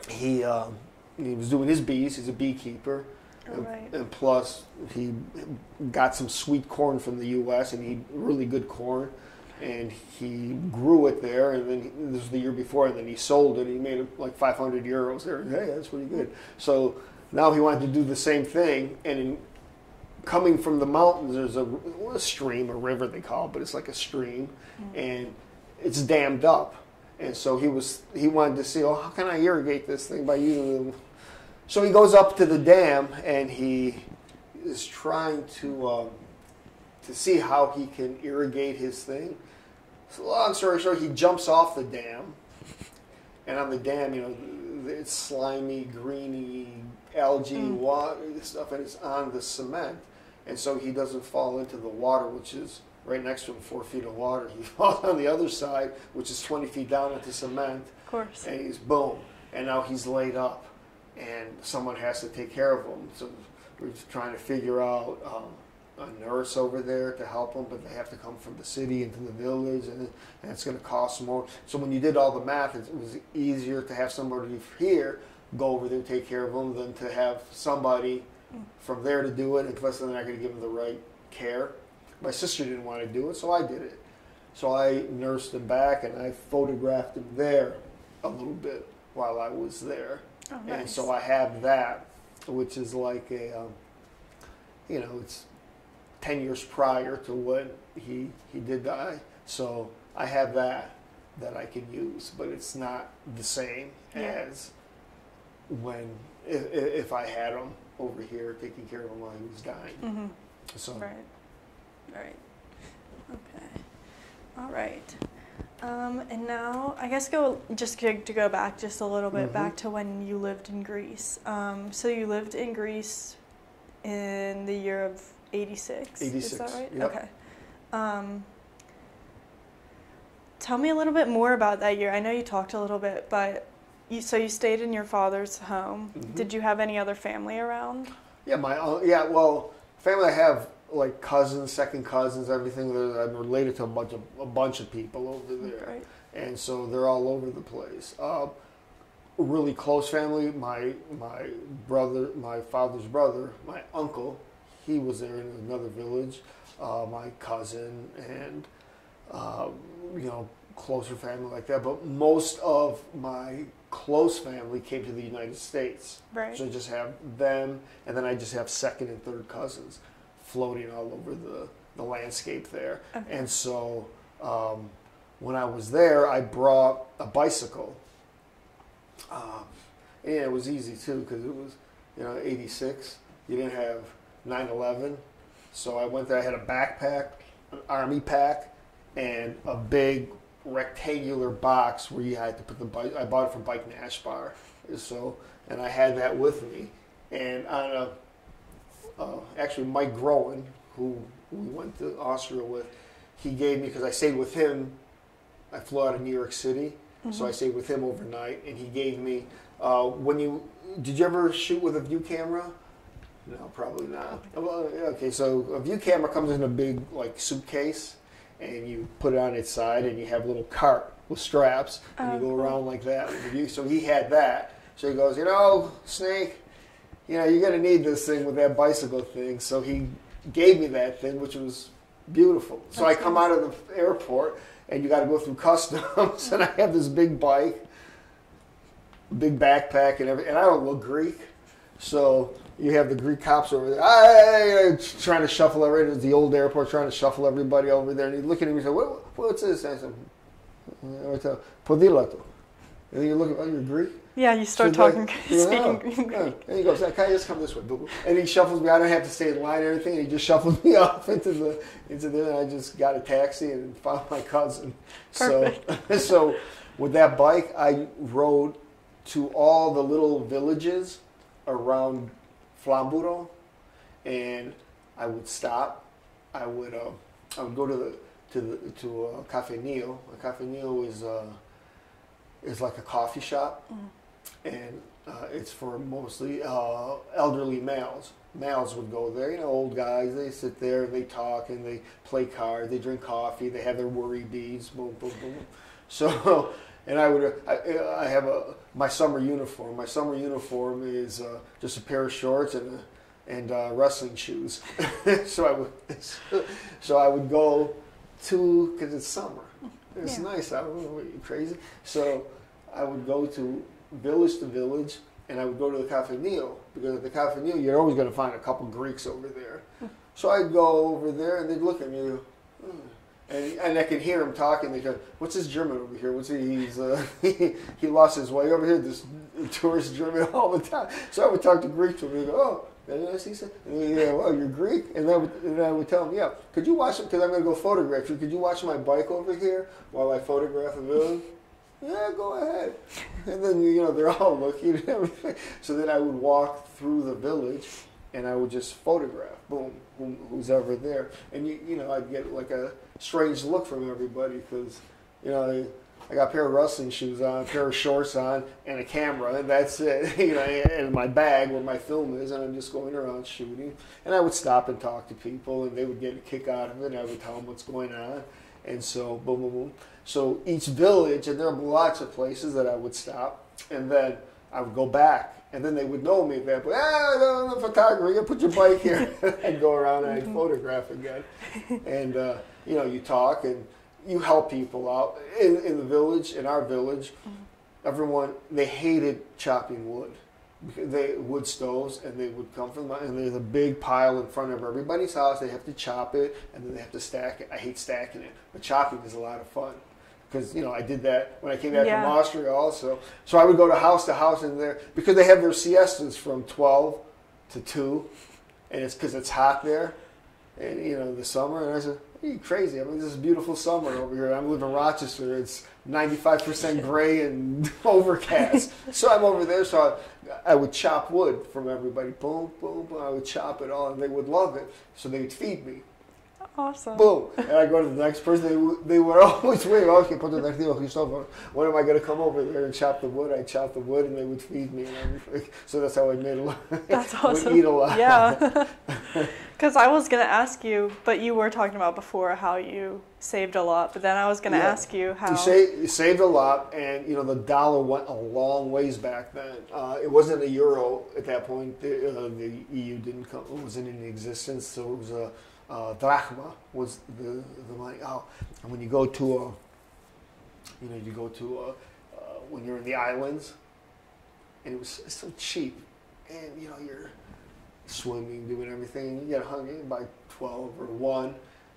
S1: he um, he was doing his bees. He's a beekeeper. And,
S2: Right.
S1: and plus, he got some sweet corn from the U.S. and he really good corn, and he grew it there. And then he, this was the year before, and then he sold it. He made like 500 euros there. Hey, that's pretty good. So now he wanted to do the same thing, and in, coming from the mountains, there's a, a stream, a river they call it, but it's like a stream, and it's dammed up. And so he was he wanted to see, oh, how can I irrigate this thing by using the so he goes up to the dam and he is trying to um, to see how he can irrigate his thing. So long story short, he jumps off the dam, and on the dam, you know, it's slimy, greeny, algae,
S2: Mm.
S1: water stuff, and it's on the cement, and so he doesn't fall into the water, which is right next to him, four feet of water. He falls on the other side, which is 20 feet down into cement,
S2: Of course.
S1: and he's boom, and now he's laid up, and someone has to take care of him. So we're just trying to figure out um, a nurse over there to help them, but they have to come from the city into the village, and, and it's going to cost more. So when you did all the math, it was easier to have somebody here go over there and take care of them than to have somebody from there to do it, and plus they're not going to give them the right care. My sister didn't want to do it, so I did it. So I nursed him back, and I photographed him there a little bit while I was there.
S2: Oh,
S1: And so I have that, which is like a, um, you know, it's 10 years prior to when he, he did die. So I have that that I can use, but it's not the same
S2: Yeah.
S1: as when, if, if I had him over here taking care of him while he was dying.
S2: hmm
S1: So,
S2: Right. Right. Okay. All right. Um, and now, I guess go just to, to go back just a little bit
S1: Mhm.
S2: back to when you lived in Greece. Um, so you lived in Greece in the year of '86. Is
S1: 86,
S2: that right?
S1: yep.
S2: Okay. Um, tell me a little bit more about that year. I know you talked a little bit, but you so you stayed in your father's home.
S1: Mhm.
S2: Did you have any other family around?
S1: yeah, my, uh, yeah, well, family I have like cousins, second cousins, everything. I'm related to a bunch of, a bunch of people over there.
S2: Right.
S1: and so they're all over the place. Uh, really close family. My my brother, my father's brother, my uncle, he was there in another village. Uh, my cousin and uh, you know closer family like that. But most of my close family came to the United States.
S2: Right.
S1: So I just have them, and then I just have second and third cousins floating all over the, the landscape there.
S2: Okay.
S1: And so um, when I was there, I brought a bicycle. Um, And yeah, it was easy too because it was, you know, '86. You didn't have 9/11, so I went there. I had a backpack, an army pack, and a big rectangular box where you had to put the bike. I bought it from Bike Nashbar, so and I had that with me. And on a uh, actually Mike Groen, who we went to Austria with, he gave me because I stayed with him. I flew out of New York City, so I stayed with him overnight, and he gave me. Uh, when you did you ever shoot with a view camera? No, probably not. Well, okay, so a view camera comes in a big like suitcase, and you put it on its side, and you have a little cart with straps, and you
S2: Oh,
S1: go
S2: cool.
S1: around like that with the view. So he had that. So he goes, you know, Snake, you know, you're gonna need this thing with that bicycle thing. So he gave me that thing, which was beautiful. So I come
S2: nice.
S1: out of the airport, and you got to go through customs, and I have this big bike, big backpack, and everything, and I don't look Greek, so. You have the Greek cops over there, "Hey," trying to shuffle everybody. It's the old airport, trying to shuffle everybody over there. And he's looking at me and said, what, "What's this?" I said, "Podilato." And you're looking, "Oh, you're Greek."
S2: Yeah, you start
S1: So
S2: talking,
S1: you
S2: speaking
S1: yeah.
S2: Greek.
S1: And he goes, can I just come this way? boo, boo?" And he shuffles me. I don't have to stay in line or anything. He just shuffled me off into the into there, and I just got a taxi and found my cousin. So, so with that bike, I rode to all the little villages around Flamburo, and I would stop. I would uh, I would go to the to the to uh, Cafe Neo. A Cafe Neo is uh, is like a coffee shop, and uh, it's for mostly uh, elderly males. Males would go there, you know, old guys. They sit there, and they talk, and they play cards. They drink coffee. They have their worry beads. Boom, boom, boom. So, and I would, I, I have a my summer uniform. My summer uniform is uh, just a pair of shorts and and uh, wrestling shoes. so I would, so I would go to because it's summer. It's
S2: Yeah.
S1: nice. I don't know. Are you crazy? So I would go to village to village, and I would go to the Cafe Neo because at the Cafe Neo you're always going to find a couple Greeks over there. So I'd go over there, and they'd look at me. "Hmm." And, and I could hear him talking. They go, "What's this German over here? What's he? He's uh, he, lost his way over here. This tourist German all the time." So I would talk to Greek to him. And go, "Oh, that's he said." And yeah, well, you're Greek. And I would, and I would tell him, "Yeah, could you watch it? Because I'm going to go photograph you. Could you watch my bike over here while I photograph the village?" Yeah, go ahead. And then you know they're all looking and everything. So then I would walk through the village, and I would just photograph. Boom, who, who's ever there, and you you know I'd get like a strange look from everybody because you know. I, got a pair of wrestling shoes on, a pair of shorts on, and a camera, and that's it. You know, and my bag where my film is, and I'm just going around shooting. And I would stop and talk to people, and they would get a kick out of it. And I would tell them what's going on, and so boom, boom, boom. So each village, and there were lots of places that I would stop, and then I would go back, and then they would know me that point. Ah, no, no, photographer, you put your bike here. I'd go around and I'd photograph again, and uh, you know, you talk and you help people out in, in the village, in our village. Everyone they hated chopping wood. Because They wood stoves, and they would come from and there's a big pile in front of everybody's house. They have to chop it, and then they have to stack it. I hate stacking it, but chopping is a lot of fun because you know I did that when I came back
S2: Yeah.
S1: from Austria also. So I would go to house to house in there because they have their siestas from twelve to two, and it's because it's hot there, and you know the summer. And I said, "Are you crazy? I mean, this is beautiful summer over here. I live in Rochester. It's ninety-five percent gray and overcast. so I'm over there. So I, I would chop wood from everybody. Boom, boom, boom. I would chop it all, and they would love it. So they would feed me.
S2: Awesome.
S1: Boom. And I go to the next person. They, they would always wait. Okay, put the next thing. Christopher, when am I going to come over there and chop the wood? I chop the wood, and they would feed me and everything. So that's how I made a lot.
S2: That's awesome.
S1: eat a lot.
S2: Yeah. Because I was going to ask you, but you were talking about before how you saved a lot, but then I was going to
S1: Yeah.
S2: ask you how.
S1: You, sa- you saved a lot, and you know the dollar went a long ways back then. Uh, it wasn't a euro at that point. The, uh, the EU didn't come, it wasn't in existence, so it was a uh, drachma was the the money. Oh, and when you go to a, you know, you go to a, uh, when you're in the islands, and it was so cheap, and you know you're swimming, doing everything. You get hungry by twelve or one.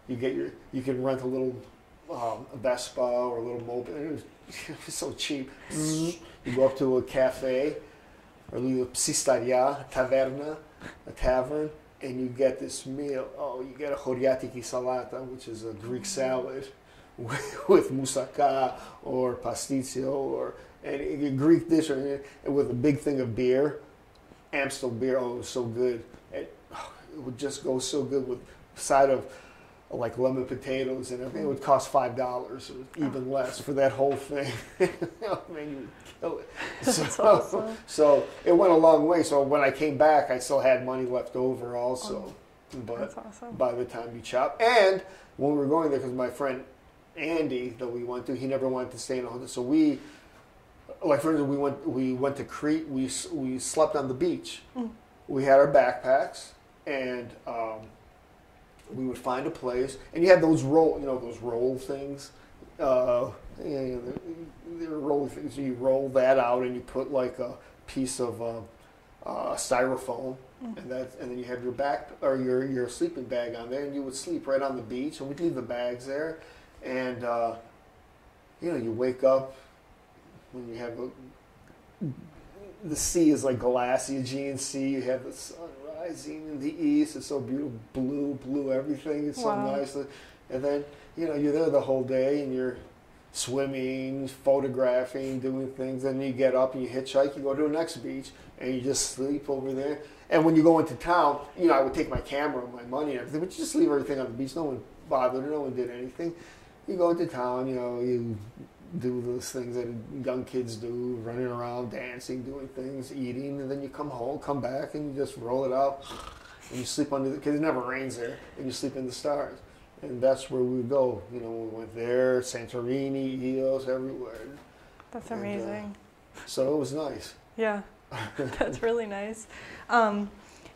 S1: You get your, you can rent a little um, a Vespa or a little moped. It was, it was so cheap. You go up to a cafe, or the Psistaria Taverna, a tavern, and you get this meal. Oh, you get a choriatiki salata, which is a Greek mm-hmm. salad with, with moussaka or pasticcio or and a Greek dish or, with a big thing of beer. Amstel beer, oh, it was so good. It, oh, it would just go so good with side of like lemon potatoes and everything. It would cost five dollars or even less for that whole thing. I mean, you would kill it.
S2: That's
S1: So,
S2: awesome.
S1: so it went a long way. So when I came back, I still had money left over also. But
S2: That's awesome.
S1: by the time you chop, and when we were going there, because my friend Andy that we went to, he never wanted to stay in a hotel. So we, like for instance, we went we went to Crete. We we slept on the beach.
S2: Mm.
S1: We had our backpacks, and um, we would find a place. And you had those roll, you know, those roll things. Uh, you know, they're, they're roll things. You roll that out, and you put like a piece of uh, uh, styrofoam,
S2: Mm.
S1: and that, and then you have your back or your your sleeping bag on there, and you would sleep right on the beach. And we'd leave the bags there, and uh, you know, you wake up when you have a, the sea is like glassy, Aegean Sea. You have the sun rising in the east. It's so beautiful, blue, blue everything. It's
S2: Wow.
S1: so nice. And then you know you're there the whole day, and you're swimming, photographing, doing things. Then you get up and you hitchhike. You go to the next beach, and you just sleep over there. And when you go into town, you know I would take my camera, my money, and everything, but you just leave everything on the beach. No one bothered. No one did anything. You go into town. You know you do those things that young kids do, running around, dancing, doing things, eating, and then you come home, come back, and you just roll it out, and you sleep under the because it never rains there, and you sleep in the stars, and that's where we would go. You know, we went there, Santorini, Ios, everywhere.
S2: That's
S1: And, uh,
S2: amazing.
S1: So it was nice.
S2: Yeah, that's really nice. Um,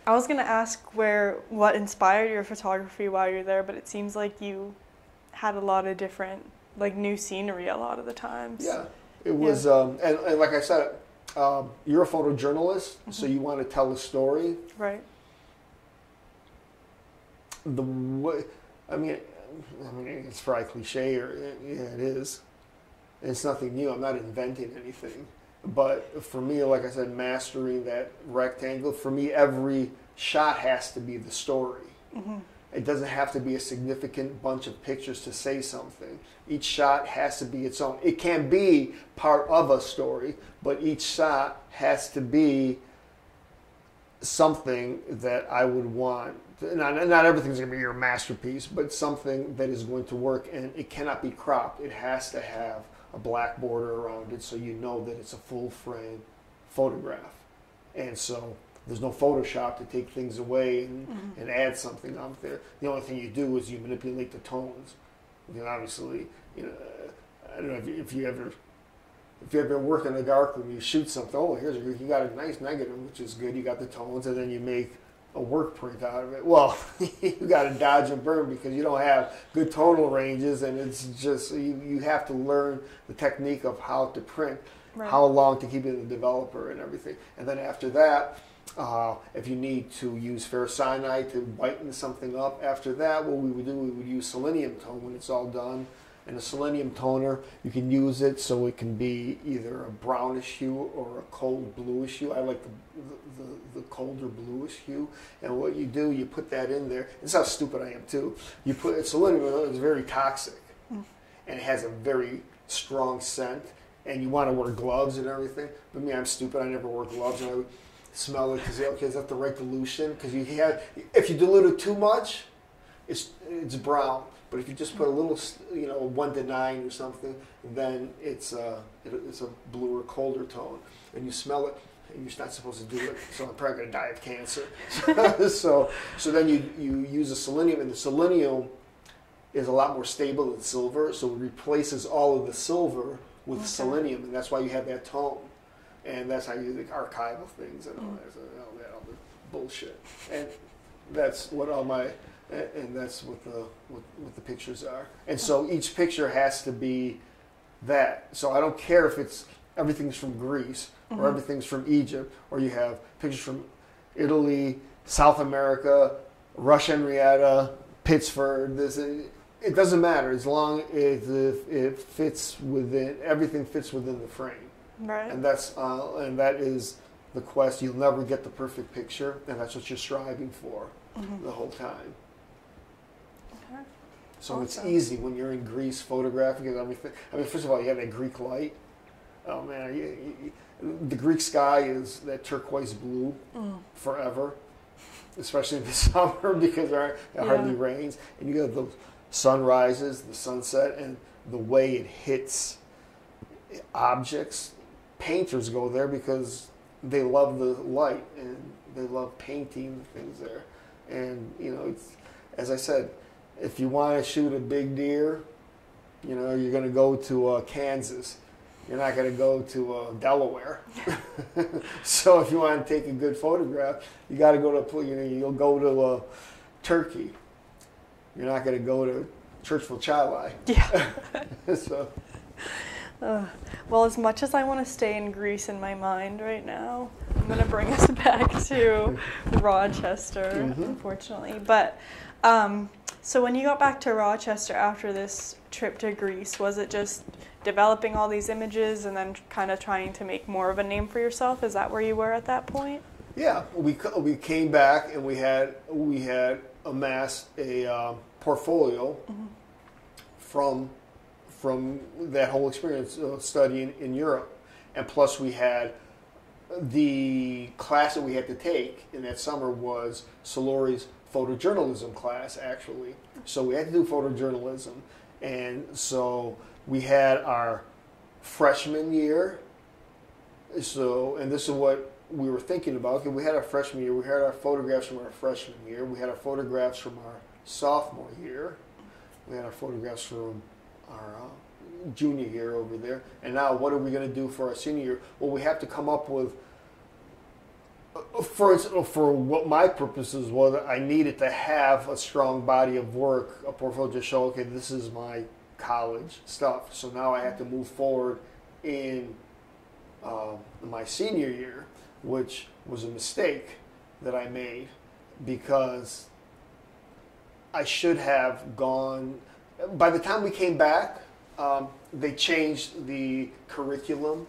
S2: I was gonna ask where what inspired your photography while you're there, but it seems like you had a lot of different, like new scenery a lot of the times.
S1: Yeah, it was, um, and, and like I said, um, you're a photojournalist, so
S2: Mhm.
S1: you want to tell a story.
S2: Right.
S1: the way, I mean, I mean, it's probably cliche, or yeah, it is. It's nothing new. I'm not inventing anything. But for me, like I said, mastering that rectangle, for me, every shot has to be the story.
S2: hmm
S1: It doesn't have to be a significant bunch of pictures to say something. Each shot has to be its own. It can be part of a story, but each shot has to be something that I would want. Not, not everything's going to be your masterpiece, but something that is going to work, and it cannot be cropped. It has to have a black border around it so you know that it's a full frame photograph. And so there's no Photoshop to take things away and,
S2: hmm
S1: and add something out there. The only thing you do is you manipulate the tones. You know, obviously, you know, I don't know if you, if you ever if you ever work in a darkroom, you shoot something. Oh, here's a you got a nice negative, which is good. You got the tones, and then you make a work print out of it. Well, you got to dodge and burn because you don't have good tonal ranges, and it's just you, you have to learn the technique of how to print
S2: Right.
S1: how long to keep it in the developer and everything. And then after that, uh, if you need to use ferrocyanide to whiten something up, after that, what we would do, we would use selenium tone when it's all done. And a selenium toner, you can use it so it can be either a brownish hue or a cold bluish hue. I like the, the, the, colder bluish hue. And what you do, you put that in there. This is how stupid I am too. You put selenium it's very toxic,
S2: Mm.
S1: and it has a very strong scent. And you want to wear gloves and everything. But me, I'm stupid. I never wore gloves, and I would smell it because okay, is that the right dilution? Because you have, if you dilute it too much, it's it's brown. But if you just put a little, you know, one to nine or something, then it's uh, it, it's a bluer, colder tone, and you smell it. And you're not supposed to do it, so I'm probably going to die of cancer. so, so then you you use a selenium, and the selenium is a lot more stable than silver, so it replaces all of the silver with
S2: Okay.
S1: selenium, and that's why you have that tone, and that's how you like archival things and all
S2: Mm.
S1: that, all that other bullshit, and that's what all my and that's what the what, what the pictures are, and so mm. each picture has to be that. So I don't care if it's everything's from Greece or mm-hmm. everything's from Egypt, or you have pictures from Italy, South America, Rush Henrietta, Pittsburgh. This uh, it doesn't matter as long as it, it fits within everything fits within the frame,
S2: Right.
S1: and that's uh, and that is the quest. You'll never get the perfect picture, and that's what you're striving for
S2: Mhm.
S1: the whole time.
S2: Okay.
S1: So it's easy when you're in Greece photographing everything. I mean, first of all, you have that Greek light. Oh man, you, you, the Greek sky is that turquoise blue
S2: Mm.
S1: forever, especially in the summer because it hardly rains, and you have those sunrises, the sunset, and the way it hits objects. Painters go there because they love the light and they love painting things there. And you know, it's as I said, if you want to shoot a big deer, you know, you're going to go to uh, Kansas. You're not going to go to uh, Delaware. so if you want to take a good photograph, you got to go to you know you'll go to uh, Turkey. You're not going to go to Churchville Chili.
S2: Yeah.
S1: so
S2: Ugh. well, as much as I want to stay in Greece in my mind right now, I'm going to bring us back to Rochester,
S1: Mhm.
S2: unfortunately. But um, so when you got back to Rochester after this trip to Greece, was it just developing all these images and then kind of trying to make more of a name for yourself? Is that where you were at that point?
S1: yeah, we we came back and we had we had amassed a uh, portfolio from from that whole experience uh, studying in Europe, and plus we had the class that we had to take in that summer was Soluri's photojournalism class actually. So we had to do photojournalism, and so we had our freshman year. So and this is what we were thinking about. Okay, we had our freshman year. We had our photographs from our freshman year. We had our photographs from our sophomore year. We had our photographs from our uh, junior year over there. And now, what are we going to do for our senior year? Well, we have to come up with. uh, For for what my purposes was, I needed to have a strong body of work, a portfolio to show, okay, this is my college stuff. So now I have to move forward in uh, my senior year, which was a mistake that I made because I should have gone. By the time we came back, um, they changed the curriculum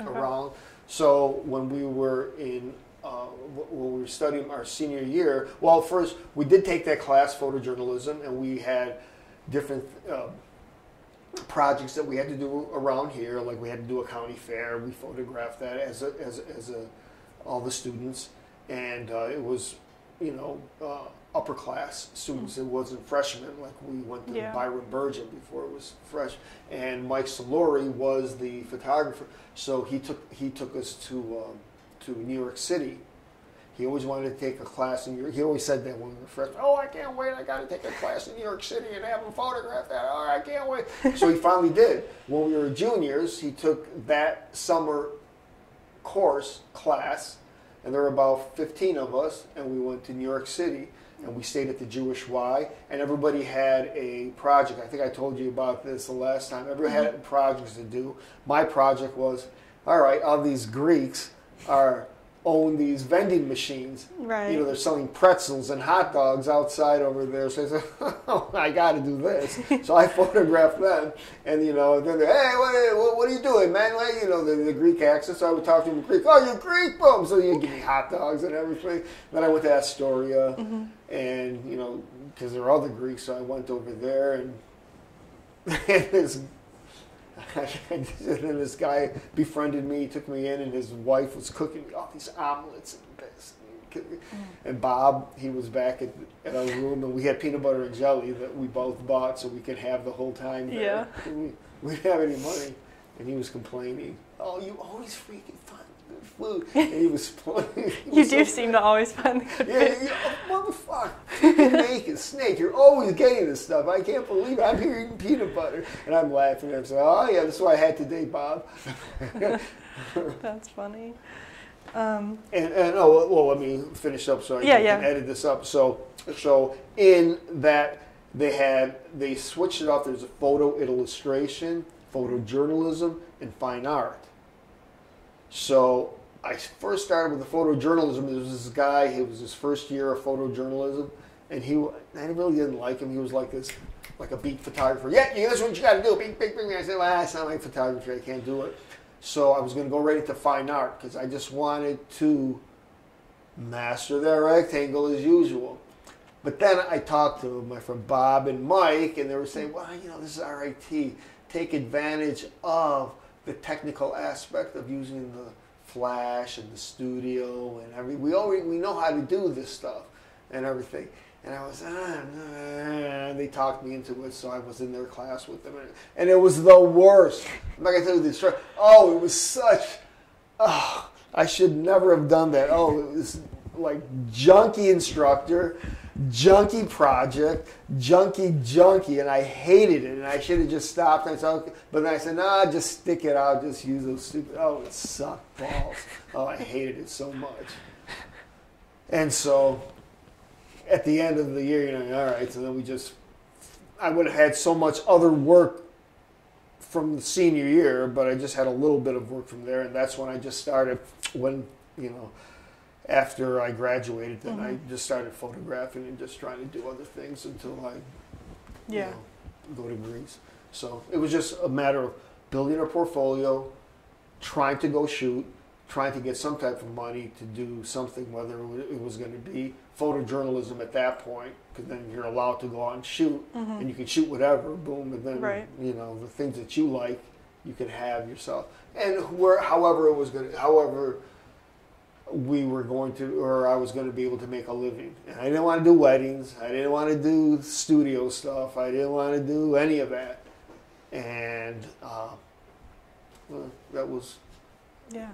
S2: Okay.
S1: around. So when we were in, uh, when we were studying our senior year, well, first we did take that class, photojournalism, and we had different uh, projects that we had to do around here. Like we had to do a county fair. We photographed that as a, as as a all the students, and uh, it was, you know. Upper class students it wasn't freshmen like we went to
S2: Yeah.
S1: Byron Bergen before it was fresh and mike Soluri was the photographer so he took he took us to um, to New York City. He always wanted to take a class in New York. He always said that when we were freshmen. Oh, I can't wait! I got to take a class in New York City and have him photograph that. Oh, I can't wait! so he finally did. When we were juniors, he took that summer course class, and there were about 15 of us, and we went to New York City. And we stayed at the Jewish Y, and everybody had a project. I think I told you about this the last time. Everybody had mm-hmm. projects to do. My project was, all right, all these Greeks are own these vending machines.
S2: Right.
S1: You know, they're selling pretzels and hot dogs outside over there. So I said, oh, I got to do this. so I photographed them, and you know, then they're, hey, what, what, are you doing, man? Like, you know, the, the Greek accent. So I would talk to them in Greek. Oh, you're Greek, boom. So you give me hot dogs and everything. Then I went to Astoria, mm-hmm. and you know, because there are other Greeks, so I went over there and. and this and then this guy befriended me, took me in, and his wife was cooking me all these omelets and this. Mm. And Bob, he was back at, at our room, and we had peanut butter and jelly that we both bought so we could have the whole time there.
S2: Yeah.
S1: We, we didn't have any money, and he was complaining. Oh, you always freaking And he was.
S2: You do seem to always find the good
S1: yeah, yeah, motherfucker. Naked snake. You're always getting this stuff. I can't believe it. I'm here eating peanut butter. And I'm laughing. I'm saying, oh, yeah, that's what I had today, Bob.
S2: That's funny. Um,
S1: And, and oh, well, well, let me finish up so I
S2: Yeah,
S1: can
S2: yeah.
S1: edit this up. So, so in that, they had, they switched it off. There's a photo illustration, photojournalism, and fine art. So I first started with the photojournalism. There was this guy. It was his first year of photojournalism, and he I really didn't like him. He was like this, like a beat photographer. Yeah, yeah, that's what you got to do. Bing, bing, bing. I said, well, that's not my photography. I can't do it. So I was going to go right into fine art because I just wanted to master that rectangle as usual. But then I talked to my friend Bob and Mike, and they were saying, well, you know, this is RIT. Take advantage of the technical aspect of using the flash and the studio and every. We already we know how to do this stuff and everything. And I was, ah, they talked me into it, so I was in their class with them, and it was the worst. Like I'm not gonna tell you the story. Oh, it was such. Oh, I should never have done that. Oh, it was like junky instructor, junky project, junky junky, and I hated it. And I should have just stopped. And I said, okay. but then I said, nah, just stick it out. Just use those stupid. Oh, it sucked balls. Oh, I hated it so much. And so, at the end of the year, you know, all right. So then we just, I would have had so much other work from the senior year, but I just had a little bit of work from there, and that's when I just started. When you know after I graduated, then mm-hmm. I just started photographing and just trying to do other things until I, yeah, you know, go to Greece. So it was just a matter of building a portfolio, trying to go shoot, trying to get some type of money to do something, whether it was going to be photojournalism at that point, because then you're allowed to go out and shoot, mm-hmm. and you can shoot whatever, boom, and then right. you know the things that you like, you can have yourself, and where, however it was going, to, however we were going to, or I was going to be able to make a living. And I didn't want to do weddings. I didn't want to do studio stuff. I didn't want to do any of that. And uh, well, that was yeah,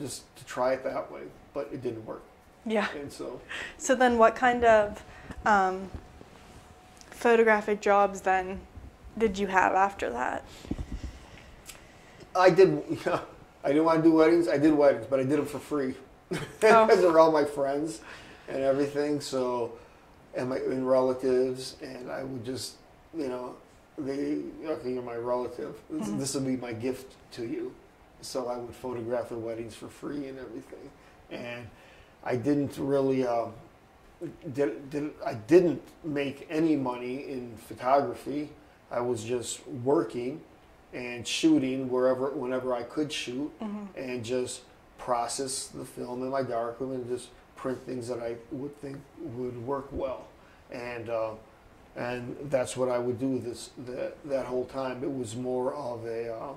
S1: just to try it that way, but it didn't work.
S2: Yeah.
S1: And so.
S2: So then, what kind of um, photographic jobs then did you have after that?
S1: I did. Yeah, I didn't want to do weddings. I did weddings, but I did them for free because oh. they're all my friends and everything. So, and my and relatives, and I would just, you know, they okay, you're my relative. This, mm-hmm. this will be my gift to you. So I would photograph their weddings for free and everything, and I didn't really. Uh, did, did, I didn't make any money in photography. I was just working and shooting wherever, whenever I could shoot, mm-hmm. and just process the film in my darkroom and just print things that I would think would work well, and uh, and that's what I would do this that that whole time. It was more of a uh,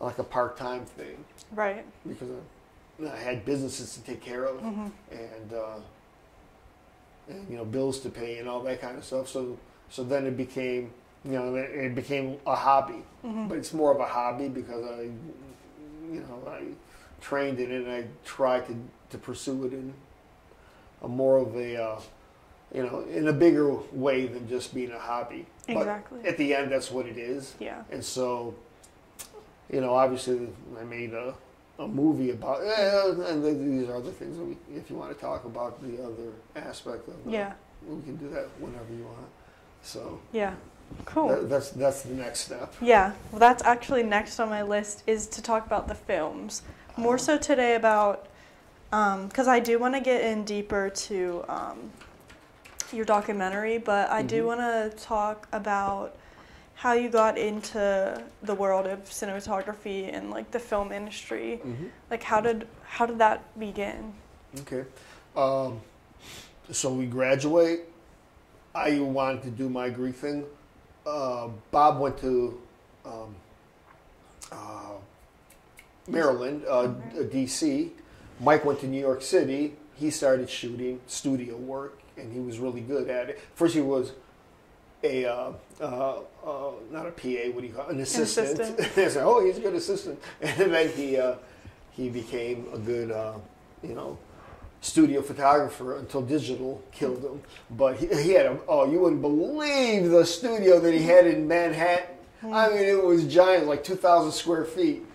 S1: like a part time thing,
S2: right?
S1: Because I, I, had businesses to take care of, mm-hmm. and uh, and you know bills to pay and all that kind of stuff. So so then it became you know it became a hobby, mm-hmm. but it's more of a hobby because I you know I trained in it, and I tried to, to pursue it in a more of a, uh, you know, in a bigger way than just being a hobby.
S2: Exactly.
S1: But at the end, that's what it is.
S2: Yeah.
S1: And so, you know, obviously, I made a, a movie about, eh, and these are the things that we, if you want to talk about the other aspect of it,
S2: yeah,
S1: we can do that whenever you want. So.
S2: Yeah. Cool. That,
S1: that's that's the next step.
S2: Yeah, well, that's actually next on my list is to talk about the films more so today about because um, I do want to get in deeper to um, your documentary, but I mm-hmm. do want to talk about how you got into the world of cinematography and like the film industry. Mm-hmm. Like how did how did that begin?
S1: Okay, um, so we graduate. I wanted to do my Greek thing. Uh, Bob went to um, uh, Maryland, uh, D.C. Mike went to New York City. He started shooting studio work, and he was really good at it. First, he was a uh, uh, uh not a PA, what do you call it? an assistant? An assistant. oh, he's a good assistant. And then he uh, he became a good, uh, you know, studio photographer until digital killed him. But he, he had a oh, you wouldn't believe the studio that he had in Manhattan. I mean, it was giant, like two thousand square feet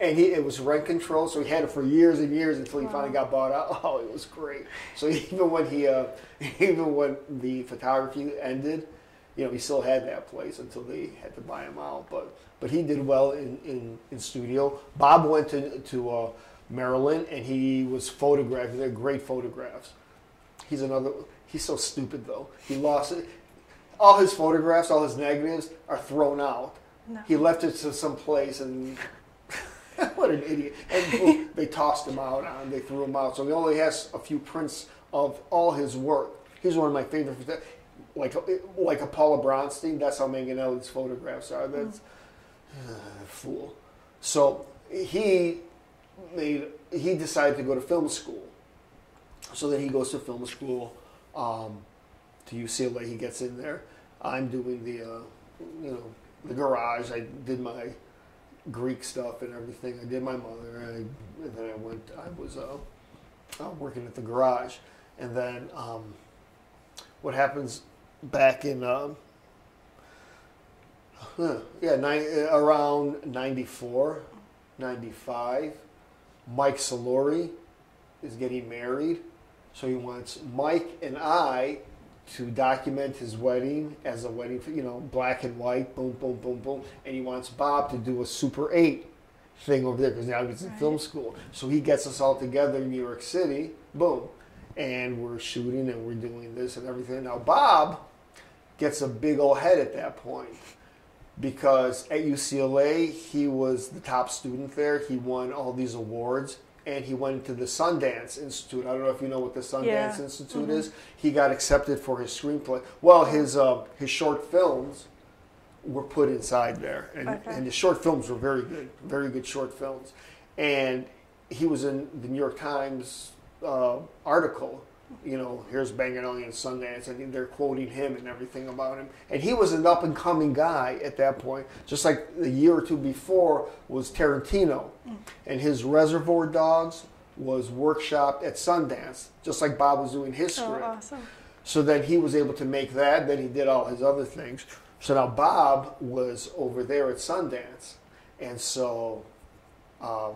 S1: and he, it was rent control, so he had it for years and years until he wow. finally got bought out. Oh, it was great. So even when he, uh, even when the photography ended, you know, he still had that place until they had to buy him out. But but he did well in, in, in studio. Bob went to to uh, Maryland and he was photographing. They're great photographs. He's another. He's so stupid though. He lost it. All his photographs, all his negatives are thrown out. No. He left it to some place and what an idiot. And they tossed him out on, they threw him out. So he only has a few prints of all his work. He's one of my favorite, like, like a Paula Bronstein, that's how Manganelli's photographs are. That's, uh, fool. So he made, he decided to go to film school. So then he goes to film school um, to UCLA. He gets in there. I'm doing the, uh, you know, the garage. I did my Greek stuff and everything. I did my mother, and, I, and then I went. I was uh, uh, working at the garage, and then um, what happens back in um, huh, yeah nine, around 94, 95, Mike Soluri is getting married, so he wants Mike and I to document his wedding as a wedding, you know, black and white, boom, boom, boom, boom. And he wants Bob to do a Super 8 thing over there because now he's in
S2: Right.
S1: film school. So he gets us all together in New York City, boom. And we're shooting and we're doing this and everything. Now, Bob gets a big old head at that point because at UCLA, he was the top student there. He won all these awards and he went to the Sundance Institute. I don't know if you know what the Sundance
S2: Yeah.
S1: Institute
S2: Mhm.
S1: is. He got accepted for his screenplay. Well, his uh, his short films were put inside there, and,
S2: Okay.
S1: and the short films were very good, very good short films. And he was in the New York Times uh, article. You know, here's Manganelli and Sundance, and they're quoting him and everything about him. And he was an up and coming guy at that point, just like a year or two before was Tarantino, and his Reservoir Dogs was workshopped at Sundance, just like Bob was doing his
S2: Oh,
S1: script.
S2: awesome.
S1: So then he was able to make that. Then he did all his other things. So now Bob was over there at Sundance, and so uh,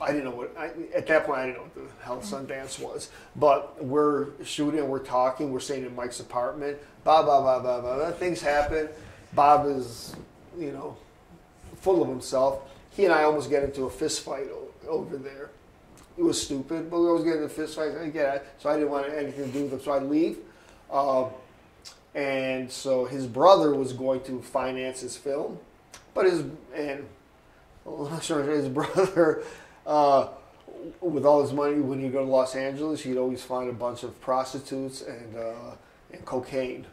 S1: I didn't know what. I, at that point, I didn't know what the hell Sundance was. But we're shooting, we're talking, we're staying in Mike's apartment. Blah blah blah blah blah. Things happen. Bob is, you know, full of himself. He and I almost get into a fist fight over there. It was stupid, but we always get into fist fights. I get it. So I didn't want anything to do with him, so I leave. Um, and so his brother was going to finance his film, but his and I'm sure his brother, uh, with all his money, when he'd go to Los Angeles, he'd always find a bunch of prostitutes and uh, and cocaine.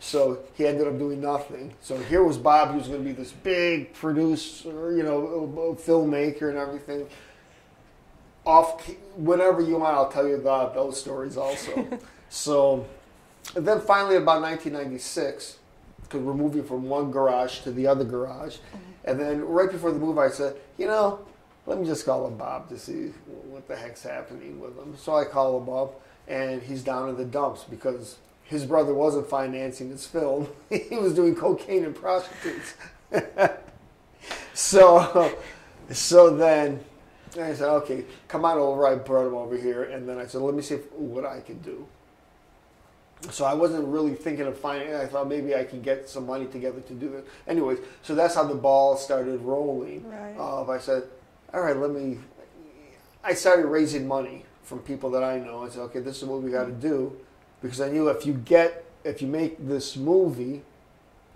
S1: So he ended up doing nothing. So here was Bob, who was going to be this big producer, you know, filmmaker and everything. Off, whenever you want, I'll tell you about those stories also. so, and then finally, about 1996, because we're moving from one garage to the other garage, and then right before the move, I said, you know, let me just call him Bob to see what the heck's happening with him. So I call him up, and he's down in the dumps because his brother wasn't financing his film; he was doing cocaine and prostitutes. so, so then I said, okay, come on over. I brought him over here, and then I said, let me see if, what I can do. So I wasn't really thinking of finding. I thought maybe I can get some money together to do it. Anyways, so that's how the ball started rolling.
S2: Right.
S1: Uh, I said, all right, let me. I started raising money from people that I know. I said, okay, this is what we got to do, because I knew if you get, if you make this movie,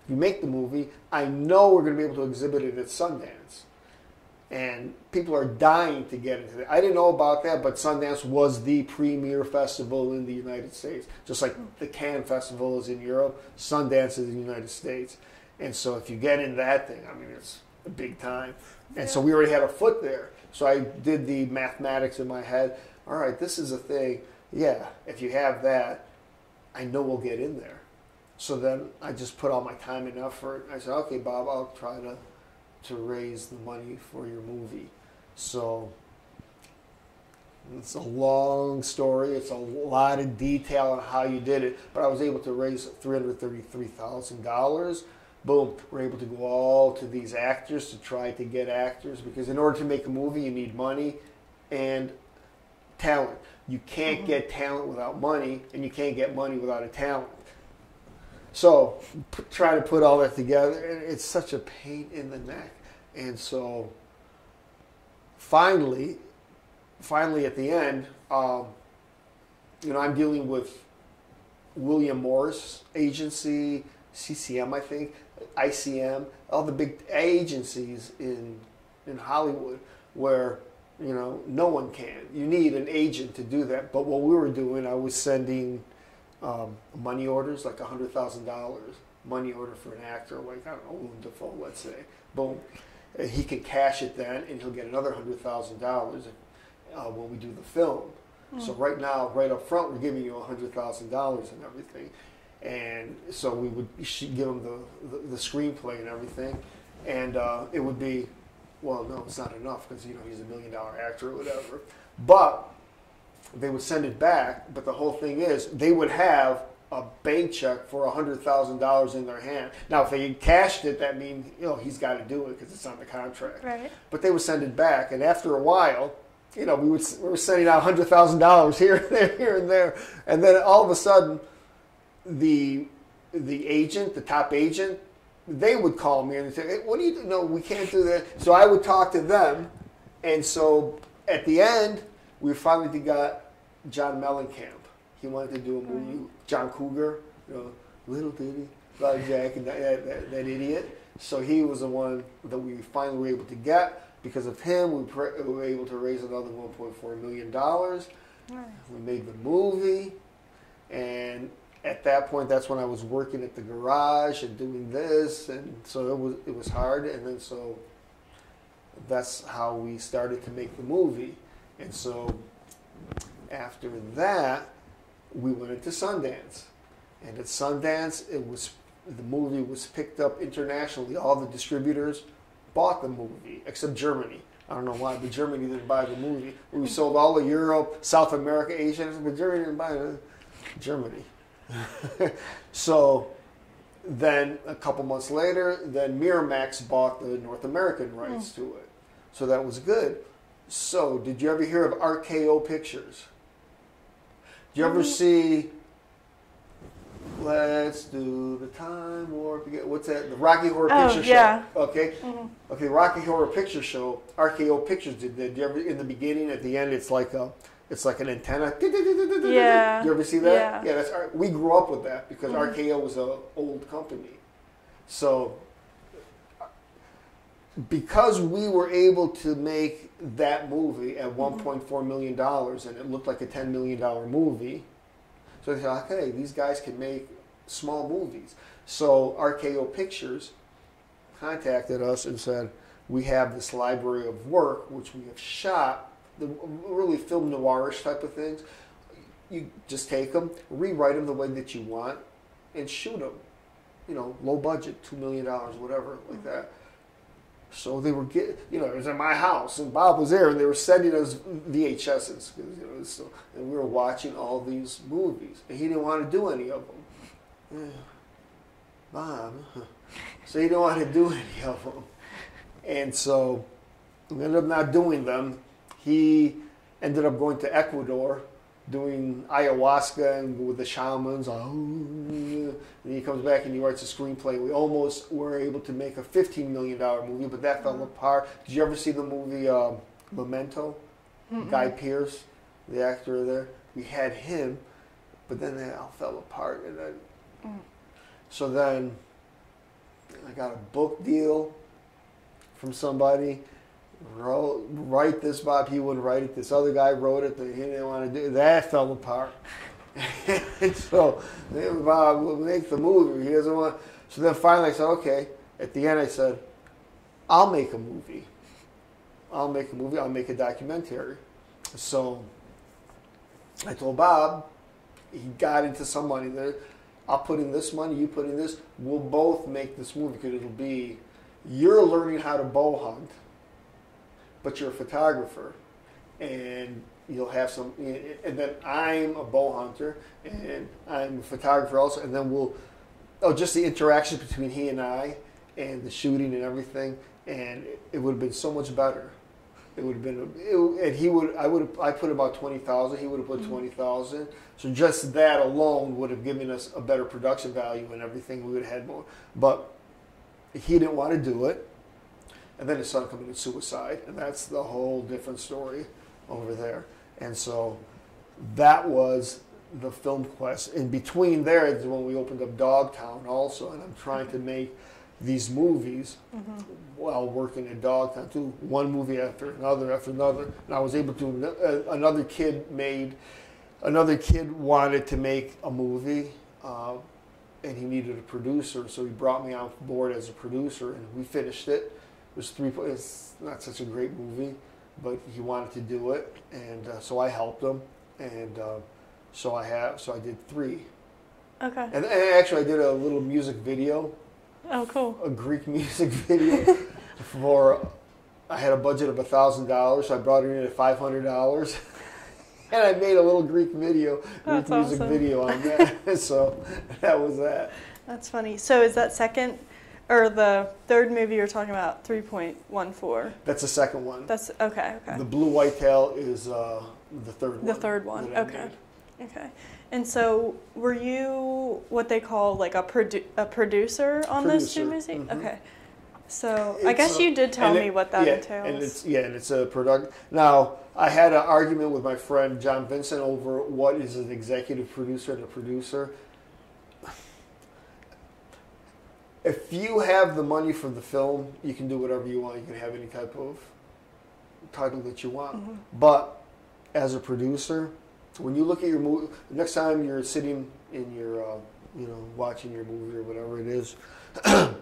S1: if you make the movie, I know we're going to be able to exhibit it at Sundance and people are dying to get into it. I didn't know about that, but Sundance was the premier festival in the United States, just like the Cannes Festival is in Europe. Sundance is in the United States, and so if you get in that thing, I mean, it's big time. And so we already had a foot there. So I did the mathematics in my head. All right, this is a thing. Yeah, if you have that, I know we'll get in there. So then I just put all my time and effort. I said, okay, Bob, I'll try to to raise the money for your movie. So it's a long story. It's a lot of detail on how you did it, but I was able to raise three hundred thirty-three thousand dollars. Boom! We're able to go all to these actors to try to get actors because in order to make a movie, you need money and talent. You can't get talent without money, and you can't get money without a talent. So p- try to put all that together, and it's such a pain in the neck. And so finally, finally at the end, um, you know, I'm dealing with William Morris Agency, CCM, I think, ICM, all the big agencies in in Hollywood where you know no one can. You need an agent to do that. But what we were doing, I was sending um, money orders, like hundred thousand dollars money order for an actor, like I don't know, Willem Dafoe, let's say. Boom, he can cash it then, and he'll get another hundred thousand dollars uh, when we do the film. So right now, right up front, we're giving you hundred thousand dollars and everything, and so we would give him the, the the screenplay and everything, and uh, it would be, well, no, it's not enough because you know he's a million dollar actor or whatever, but they would send it back. But the whole thing is, they would have a bank check for hundred thousand dollars in their hand. Now, if they cashed it, that means you know he's got to do it because it's on the contract
S2: Right.
S1: but they would send it back. And after a while, you know, we would we were sending out hundred thousand dollars here and there, here and there, and then all of a sudden, the the agent, the top agent, they would call me and say, hey, "What do you do? No, we can't do that." So I would talk to them, and so at the end, we finally got John Mellencamp. He wanted to do a movie, mm-hmm. John Cougar, you know, little ditty about Jack and that, that, that, idiot. So he was the one that we finally were able to get. Because of him, we, pre- we were able to raise another 1.4 million dollars.
S2: Nice.
S1: We made the movie, and at that point, that's when I was working at the garage and doing this, and so it was it was hard. And then so that's how we started to make the movie. And so after that, we went into Sundance, and at Sundance, it was the movie was picked up internationally. All the distributors bought the movie, except Germany. I don't know why, but Germany didn't buy the movie. We sold all of Europe, South America, Asia, but Germany didn't buy it. Germany. so then a couple months later, then Miramax bought the North American rights to it. So that was good. So did you ever hear of RKO Pictures? Did you ever
S2: Mm.
S1: see Let's do the time warp. What's that? The Rocky Horror
S2: Oh,
S1: Picture
S2: yeah.
S1: Show. Okay.
S2: Mhm.
S1: Okay, Rocky Horror Picture Show. RKO Pictures did that. You ever in the beginning, at the end, it's like a, it's like an antenna.
S2: Yeah.
S1: You ever see that?
S2: Yeah.
S1: Yeah, that's our- we grew up with that because
S2: Mhm.
S1: RKO was an old company. So because we were able to make that movie at 1.4 million dollars and it looked like a 10 million dollar movie, so they thought, okay, these guys can make small movies. So RKO Pictures contacted us and said, we have this library of work which we have shot, the really film noirish type of things. You just take them, rewrite them the way that you want, and shoot them. You know, low budget, two million dollars, whatever, like mm-hmm. that. So they were get, you know, it was in my house, and Bob was there, and they were sending us VHSs, 'cause, you know, so, and we were watching all these movies, and he didn't want to do any of them. Yeah. Bob, so he didn't want to do any of them, and so we ended up not doing them. He ended up going to Ecuador, doing ayahuasca and with the shamans. Oh, and he comes back and he writes a screenplay. We almost were able to make a $15 million movie, but that fell apart. Did you ever see the movie um, Memento? Guy Pearce, the actor there. We had him, but then that all fell apart. And then,
S2: Mm.
S1: so then I got a book deal from somebody. Wrote, write this, Bob. He wouldn't write it. This other guy wrote it. That he didn't want to do. That fell apart. and so then Bob will make the movie. He doesn't want. So then finally I said, okay. At the end I said, I'll make a movie. I'll make a movie. I'll make a documentary. So I told Bob. He got into some money there. I'll put in this money. You put in this. We'll both make this movie because it'll be. You're learning how to bow hunt, but you're a photographer, and you'll have some. And then I'm a bow hunter, and I'm a photographer also. And then we'll. Oh, just the interaction between he and I, and the shooting and everything, and it, would have been so much better. It would have been, it, and he would, I would have, I put about twenty thousand. He would have put mm-hmm. twenty thousand. So just that alone would have given us a better production value and everything. We would have had more, but he didn't want to do it. And then his son committed suicide, and that's the whole different story over there. And so that was the film quest. In between there is when we opened up Dogtown also, and I'm trying to make these movies
S2: Mm-hmm.
S1: while working at Dogtown too. One movie after another after another, and I was able to. Uh, another kid made, another kid wanted to make a movie, uh, and he needed a producer, so he brought me on board as a producer, and we finished it. It was three. It's not such a great movie, but he wanted to do it, and uh, so I helped him, and uh, so I have. So I did three,
S2: Okay.
S1: and, and actually I did a little music video
S2: Oh, cool.
S1: a Greek music video for I had a budget of a thousand dollars, so I brought it in at five hundred dollars. And I made a little Greek video, Greek music
S2: awesome.
S1: video on that. so that was that.
S2: That's funny. So is that second or the third movie you're talking about 3.14?
S1: That's the second one.
S2: That's okay, okay.
S1: The blue whitetail is uh, the third one.
S2: The third one. Okay. Okay. And so were you what they call like a produ- a producer on those two
S1: Producer,
S2: movies?
S1: mhm.
S2: Okay. So I guess
S1: a-
S2: you did tell me
S1: it-
S2: what that
S1: yeah,
S2: entails.
S1: And it's yeah, and it's a product. Now I had an argument with my friend John Vincent over what is an executive producer and a producer. If you have the money for the film, you can do whatever you want. You can have any type of title that you want.
S2: Mhm.
S1: But as a producer, when you look at your movie, next time you're sitting in your, uh, you know, watching your movie or whatever it is,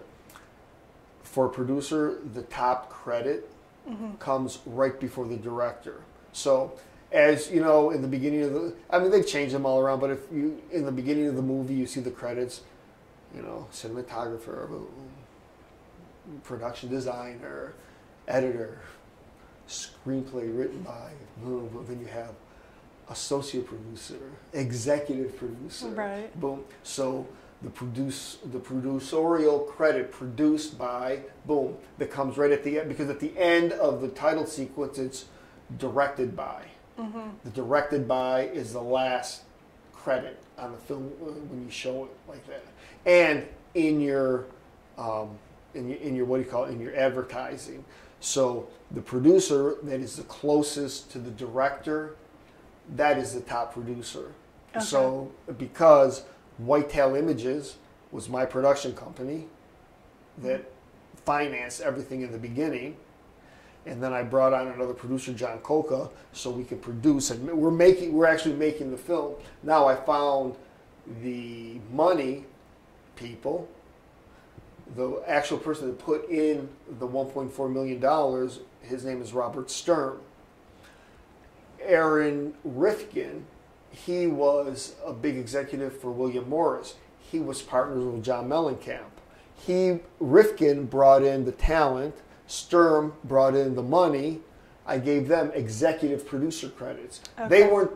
S1: for a producer, the top credit
S2: Mhm.
S1: comes right before the director. So, as you know, in the beginning of the, I mean, they've changed them all around, but if you, in the beginning of the movie, you see the credits, you know, cinematographer, production designer, editor, screenplay written by, boom, boom, then you have associate producer, executive producer,
S2: Right.
S1: boom. So the produce the producerial credit produced by boom that comes right at the end because at the end of the title sequence it's directed by.
S2: Mhm.
S1: The directed by is the last credit on the film uh, when you show it like that, and in your um, in your, in your what do you call it in your advertising. So the producer that is the closest to the director, that is the top producer.
S2: Okay.
S1: So because Whitetail Images was my production company that financed everything in the beginning. And then I brought on another producer, John Coca, so we could produce. And we're making, we're actually making the film. Now I found the money people, the actual person that put in the 1.4 million dollars. His name is Robert Sturm. Aaron Rifkin, he was a big executive for William Morris. He was partners with John Mellencamp. He Rifkin brought in the talent. Sturm brought in the money. I gave them executive producer credits. They weren't,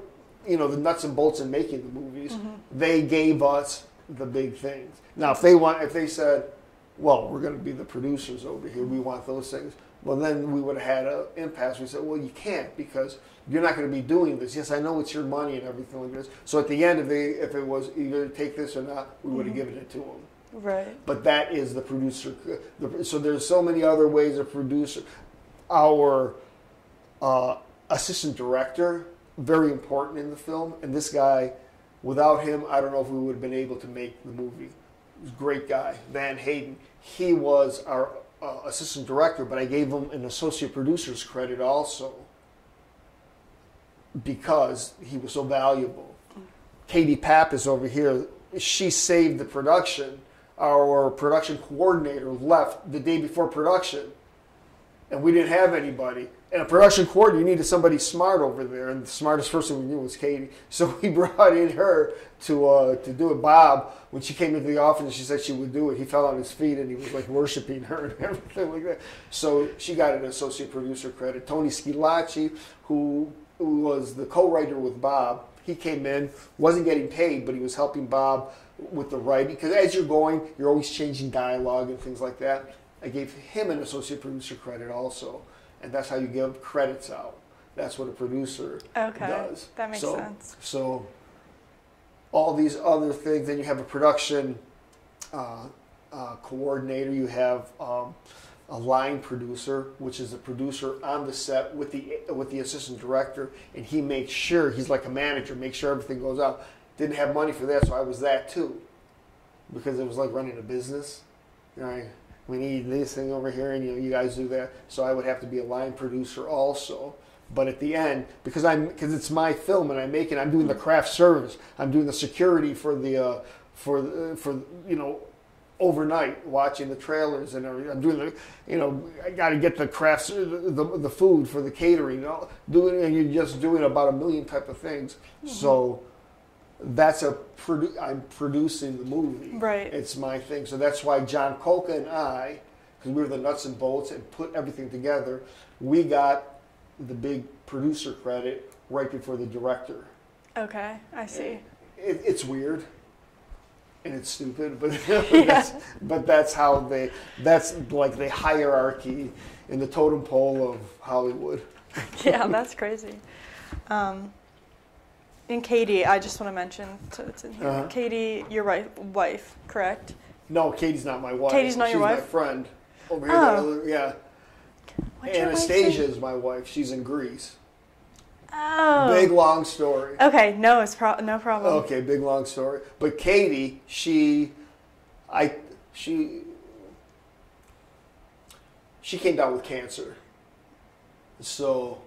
S1: you know, the nuts and bolts in making the movies.
S2: Mhm.
S1: They gave us the big things. Now, if they want, if they said, "Well, we're going to be the producers over here. We want those things," well, then we would have had an impasse. We said, "Well, you can't because you're not going to be doing this." Yes, I know it's your money and everything like this. So at the end, if they, if it was either take this or not, we would have
S2: Mhm.
S1: given it to them.
S2: Right.
S1: But that is the producer. The, so there's so many other ways of producer. Our uh, assistant director, very important in the film, and this guy, without him, I don't know if we would have been able to make the movie. He was a great guy, Van Hayden. He was our uh, assistant director, but I gave him an associate producer's credit also because he was so valuable. Katie Papp is over here. She saved the production. Our production coordinator left the day before production, and we didn't have anybody. And a production coordinator, you needed somebody smart over there, and the smartest person we knew was Katie. So we brought in her to uh, to do it. Bob, when she came into the office she said she would do it, he fell on his feet and he was like worshiping her and everything like that. So she got an associate producer credit. Tony Schilacci, who, who was the co-writer with Bob, he came in, wasn't getting paid, but he was helping Bob with the writing because as you're going, you're always changing dialogue and things like that. I gave him an associate producer credit also, and that's how you give credits out. That's what a producer
S2: Okay.
S1: does.
S2: That makes
S1: So-
S2: sense.
S1: So all these other things, then you have a production uh, uh, coordinator. You have um, a line producer, which is the producer on the set with the with the assistant director, and he makes sure he's like a manager, makes sure everything goes out. Didn't have money for that, so I was that too, because it was like running a business. You know, I, we need this thing over here, and you know, you guys do that. So I would have to be a line producer also. But at the end, because I'm because it's my film and I make it, I'm doing the craft service. I'm doing the security for the uh, for the- for you know overnight watching the trailers and everything. I'm doing the you know I got to get the crafts the, the the food for the catering. You know, doing and you're just doing about a million type of things. So that's a produ- I'm producing the movie.
S2: Right.
S1: It's my thing. So that's why John Coca and I, because we were the nuts and bolts and put everything together, we got the big producer credit right before the director.
S2: Okay, I see.
S1: It, it's weird. And it's stupid, but that's, but that's how they. That's like the hierarchy in the totem pole of Hollywood.
S2: yeah, that's crazy. Um, and Katie, I just want to mention, so it's in here.
S1: Uh-huh.
S2: Katie, your wife, wife, correct?
S1: No, Katie's not my wife.
S2: Katie's not
S1: She's
S2: your
S1: my
S2: wife?
S1: friend. Over here,
S2: Oh.
S1: that other- yeah.
S2: What's
S1: Anastasia is my wife. She's in Greece.
S2: Oh.
S1: Big long story.
S2: Okay, no, it's pro- no problem.
S1: Okay, big long story. But Katie, she, I, she, she came down with cancer. So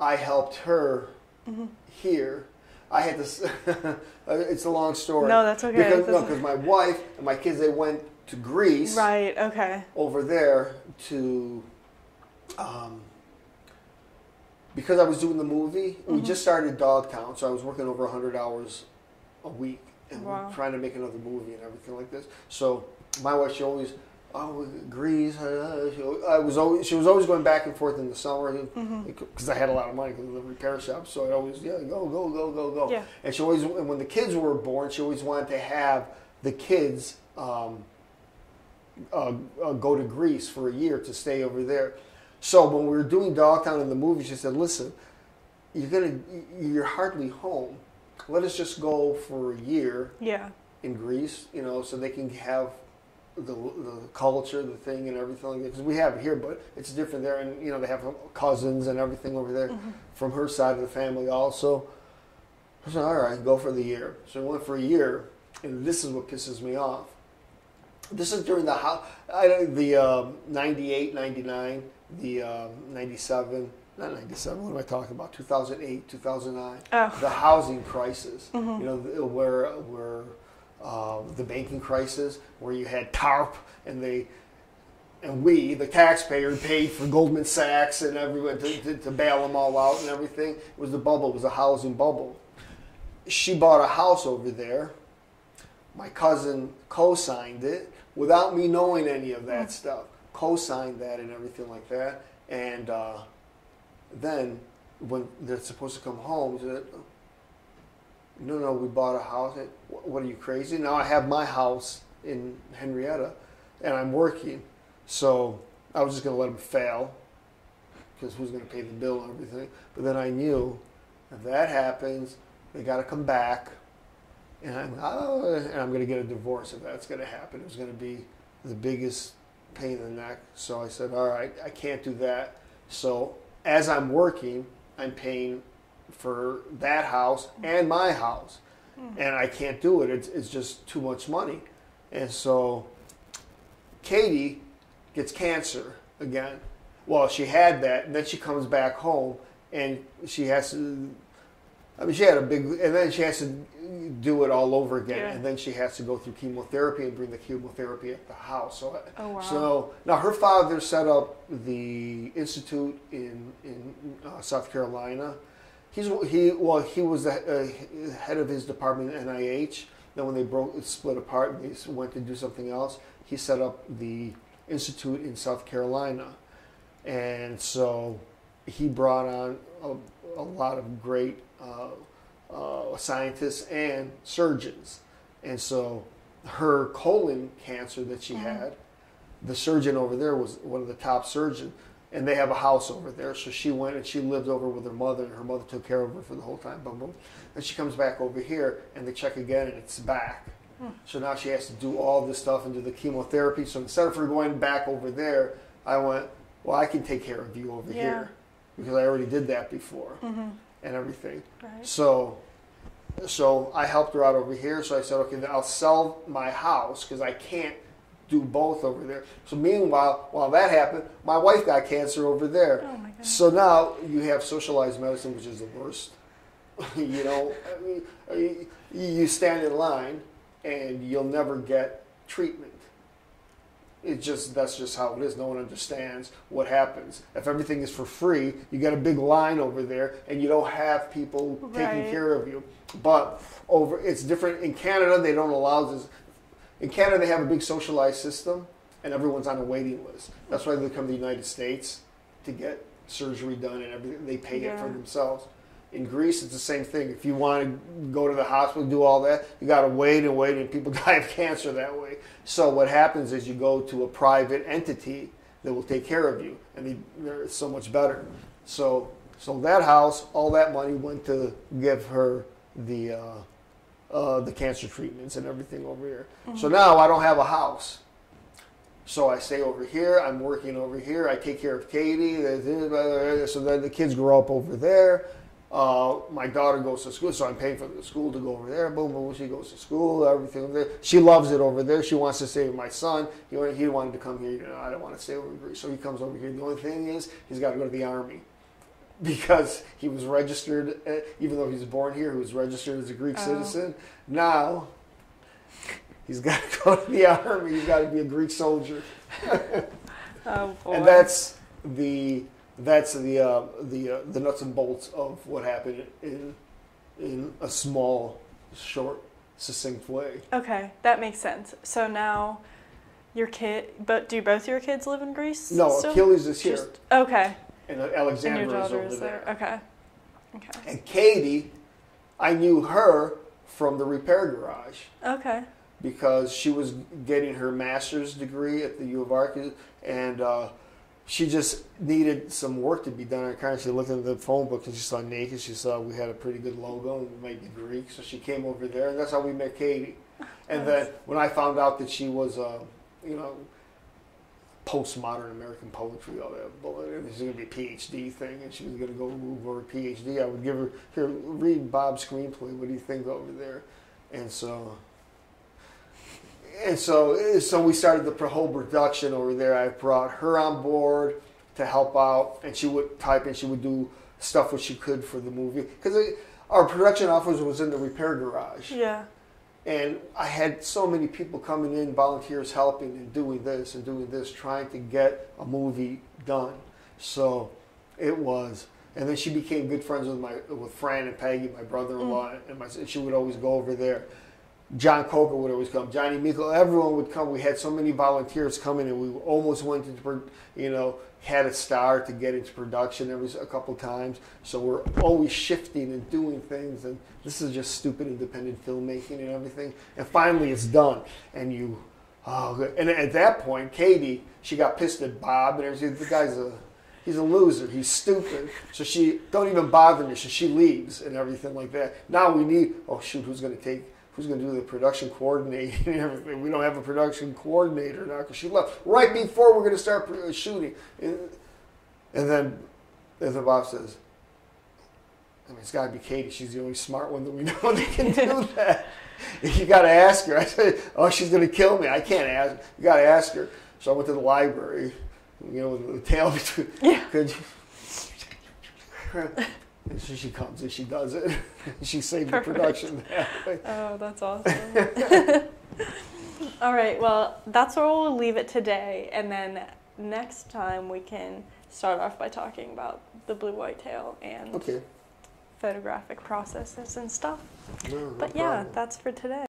S1: I helped her
S2: Mm-hmm.
S1: here. I had this. it's a long story.
S2: No, that's okay.
S1: Because, no, because my wife and my kids they went to Greece
S2: Right. Okay.
S1: over there to. Um, because I was doing the movie, we
S2: Mm-hmm.
S1: just started Dogtown, so I was working over 100 hours a week and
S2: Wow.
S1: trying to make another movie and everything like this. So my wife, she always, oh, Greece. Uh, she, I was always, she was always going back and forth in the summer because
S2: Mm-hmm.
S1: I had a lot of money because of the repair shop. So I always, yeah, go, go, go, go, go.
S2: Yeah.
S1: And she always, and when the kids were born, she always wanted to have the kids um, uh, uh, go to Greece for a year to stay over there. So when we were doing Dogtown in the movie, she said, "Listen, you're gonna, you're hardly home. Let us just go for a year
S2: Yeah.
S1: in Greece, you know, so they can have the, the culture, the thing, and everything like that. Because we have it here, but it's different there, and you know they have cousins and everything over there from her side of the family also. I said, all right, go for the year. So we went for a year, and this is what pisses me off. This is during the ho- I, the um, 98, 99, the um, 97, not 97, what am I talking about? 2008, 2009
S2: Oh.
S1: the housing crisis. You know, where where uh, the banking crisis, where you had TARP, and they and we, the taxpayer, paid for Goldman Sachs and everyone to, to, to bail them all out and everything. It was the bubble. It was a housing bubble. She bought a house over there. My cousin co-signed it without me knowing any of that stuff. Co-signed that and everything like that. And uh, then when they're supposed to come home, no, no, we bought a house. "Wh- What are you crazy? Now I have my house in Henrietta, and I'm working. So I was just going to let them fail, because who's going to pay the bill and everything? But then I knew if that happens, they got to come back, and I'm oh, and I'm going to get a divorce if that's going to happen. It was going to be the biggest pain in the neck. So I said, all right, I can't do that. So as I'm working, I'm paying for that house and my house, and I can't do it. It's, it's just too much money, and so Katie gets cancer again. Well, she had that, and then she comes back home, and she has to. I mean, she had a big, and then she has to do it all over again,
S2: Yeah.
S1: and then she has to go through chemotherapy and bring the chemotherapy at the house. So,
S2: Oh, wow.
S1: so now her father set up the institute in in uh, South Carolina. He's he well he was the uh, head of his department at NIH. Then when they broke split apart, and they went to do something else. He set up the institute in South Carolina, and so he brought on a, a lot of great uh, uh, scientists and surgeons, and so her colon cancer that she had, the surgeon over there was one of the top surgeons, and they have a house over there. So she went and she lived over with her mother, and her mother took care of her for the whole time. Boom, boom. Then she comes back over here, and they check again, and it's back. Hmm. So now she has to do all this stuff and do the chemotherapy. So instead of her going back over there, I went, well, I can take care of you over
S2: Yeah.
S1: here because I already did that before mm-hmm. and everything.
S2: Right.
S1: So, so I helped her out over here. So I said, okay, then I'll sell my house because I can't do both over there. So meanwhile, while that happened, my wife got cancer over there.
S2: Oh my god.
S1: So now you have socialized medicine, which is the worst. you know, I mean, you stand in line and you'll never get treatment. It just that's just how it is. No one understands what happens. If everything is for free, you got a big line over there, and you don't have people taking care of you. But over, it's different in Canada. They don't allow this. In Canada, they have a big socialized system, and everyone's on a waiting list. That's why they come to the United States to get surgery done and everything. They pay it for themselves. In Greece, it's the same thing. If you want to go to the hospital, do all that, you got to wait and wait, and people die of cancer that way. So what happens is you go to a private entity that will take care of you, and they, they're so much better. So, so that house, all that money went to give her the uh, uh, the cancer treatments and everything over here. So now I don't have a house. So I stay over here. I'm working over here. I take care of Katie. So then the kids grow up over there. Uh, my daughter goes to school, so I'm paying for the school to go over there. Boom, boom. She goes to school. Everything over there. She loves it over there. She wants to stay with my son. He wanted, he wanted to come here. You know, I don't want to stay over Greece, so he comes over here. The only thing is, he's got to go to the army because he was registered, uh, even though he was born here, he was registered as a Greek
S2: Oh.
S1: citizen. Now he's got to go to the army. He's got to be a Greek soldier,
S2: Oh boy.
S1: and that's the that's the uh, the uh, the nuts and bolts of what happened in in a small, short, succinct way.
S2: okay, that makes sense. So now, your kid, but do both your kids live in Greece?
S1: No,
S2: still?
S1: Achilles is here,
S2: Just- okay,
S1: and
S2: and
S1: Alexandra
S2: your
S1: is over
S2: is
S1: there.
S2: there. Okay, okay,
S1: And Katie, I knew her from the repair garage.
S2: okay.
S1: because she was getting her master's degree at the U of R, and uh, she just needed some work to be done on her car. She looked in the phone book and she saw Nakis. She saw we had a pretty good logo and we might be Greek, so she came over there, and that's how we met Katie. And then when I found out that she was, uh, you know, postmodern American poetry, oh, all that, but it was going to be a PhD thing, and she was going to go move over a PhD. I would give her here, read Bob's screenplay. What do you think over there? And so and so so we started the whole production over there. I brought her on board to help out, and she would type and she would do stuff what she could for the movie because our production office was in the repair garage,
S2: Yeah.
S1: And I had so many people coming in, volunteers helping and doing this and doing this, trying to get a movie done. So it was. And then she became good friends with my with Fran and Peggy, my brother-in-law, mm. and my. And she would always go over there. John Coker would always come. Johnny Miko, everyone would come. We had so many volunteers coming, and we almost went into, you know, had a star to get into production every a couple times. So we're always shifting and doing things, and this is just stupid independent filmmaking and everything. And finally, it's done, and you, oh, and at that point, Katie, she got pissed at Bob and everything. The guy's a he's a loser. He's stupid. So she don't even bother me. So she leaves and everything like that. Now we need. Oh shoot, who's going to take? Who's going to do the production coordinating and everything? We don't have a production coordinator now because she left right before we're going to start uh, shooting. And, and then, and then Bob says, I mean, it's got to be Katie. She's the only smart one that we know that can do that. You got to ask her. I said, oh, she's going to kill me. I can't ask. You got to ask her. So I went to the library, you know, with the tail between.
S2: Yeah.
S1: Could you? And so she comes and she does it. she saved
S2: Perfect.
S1: the production.
S2: Oh, that's awesome. All right, well, that's where we'll leave it today. And then next time we can start off by talking about the blue white tail and
S1: Okay.
S2: photographic processes and stuff.
S1: No, no
S2: But yeah,
S1: problem.
S2: that's for today.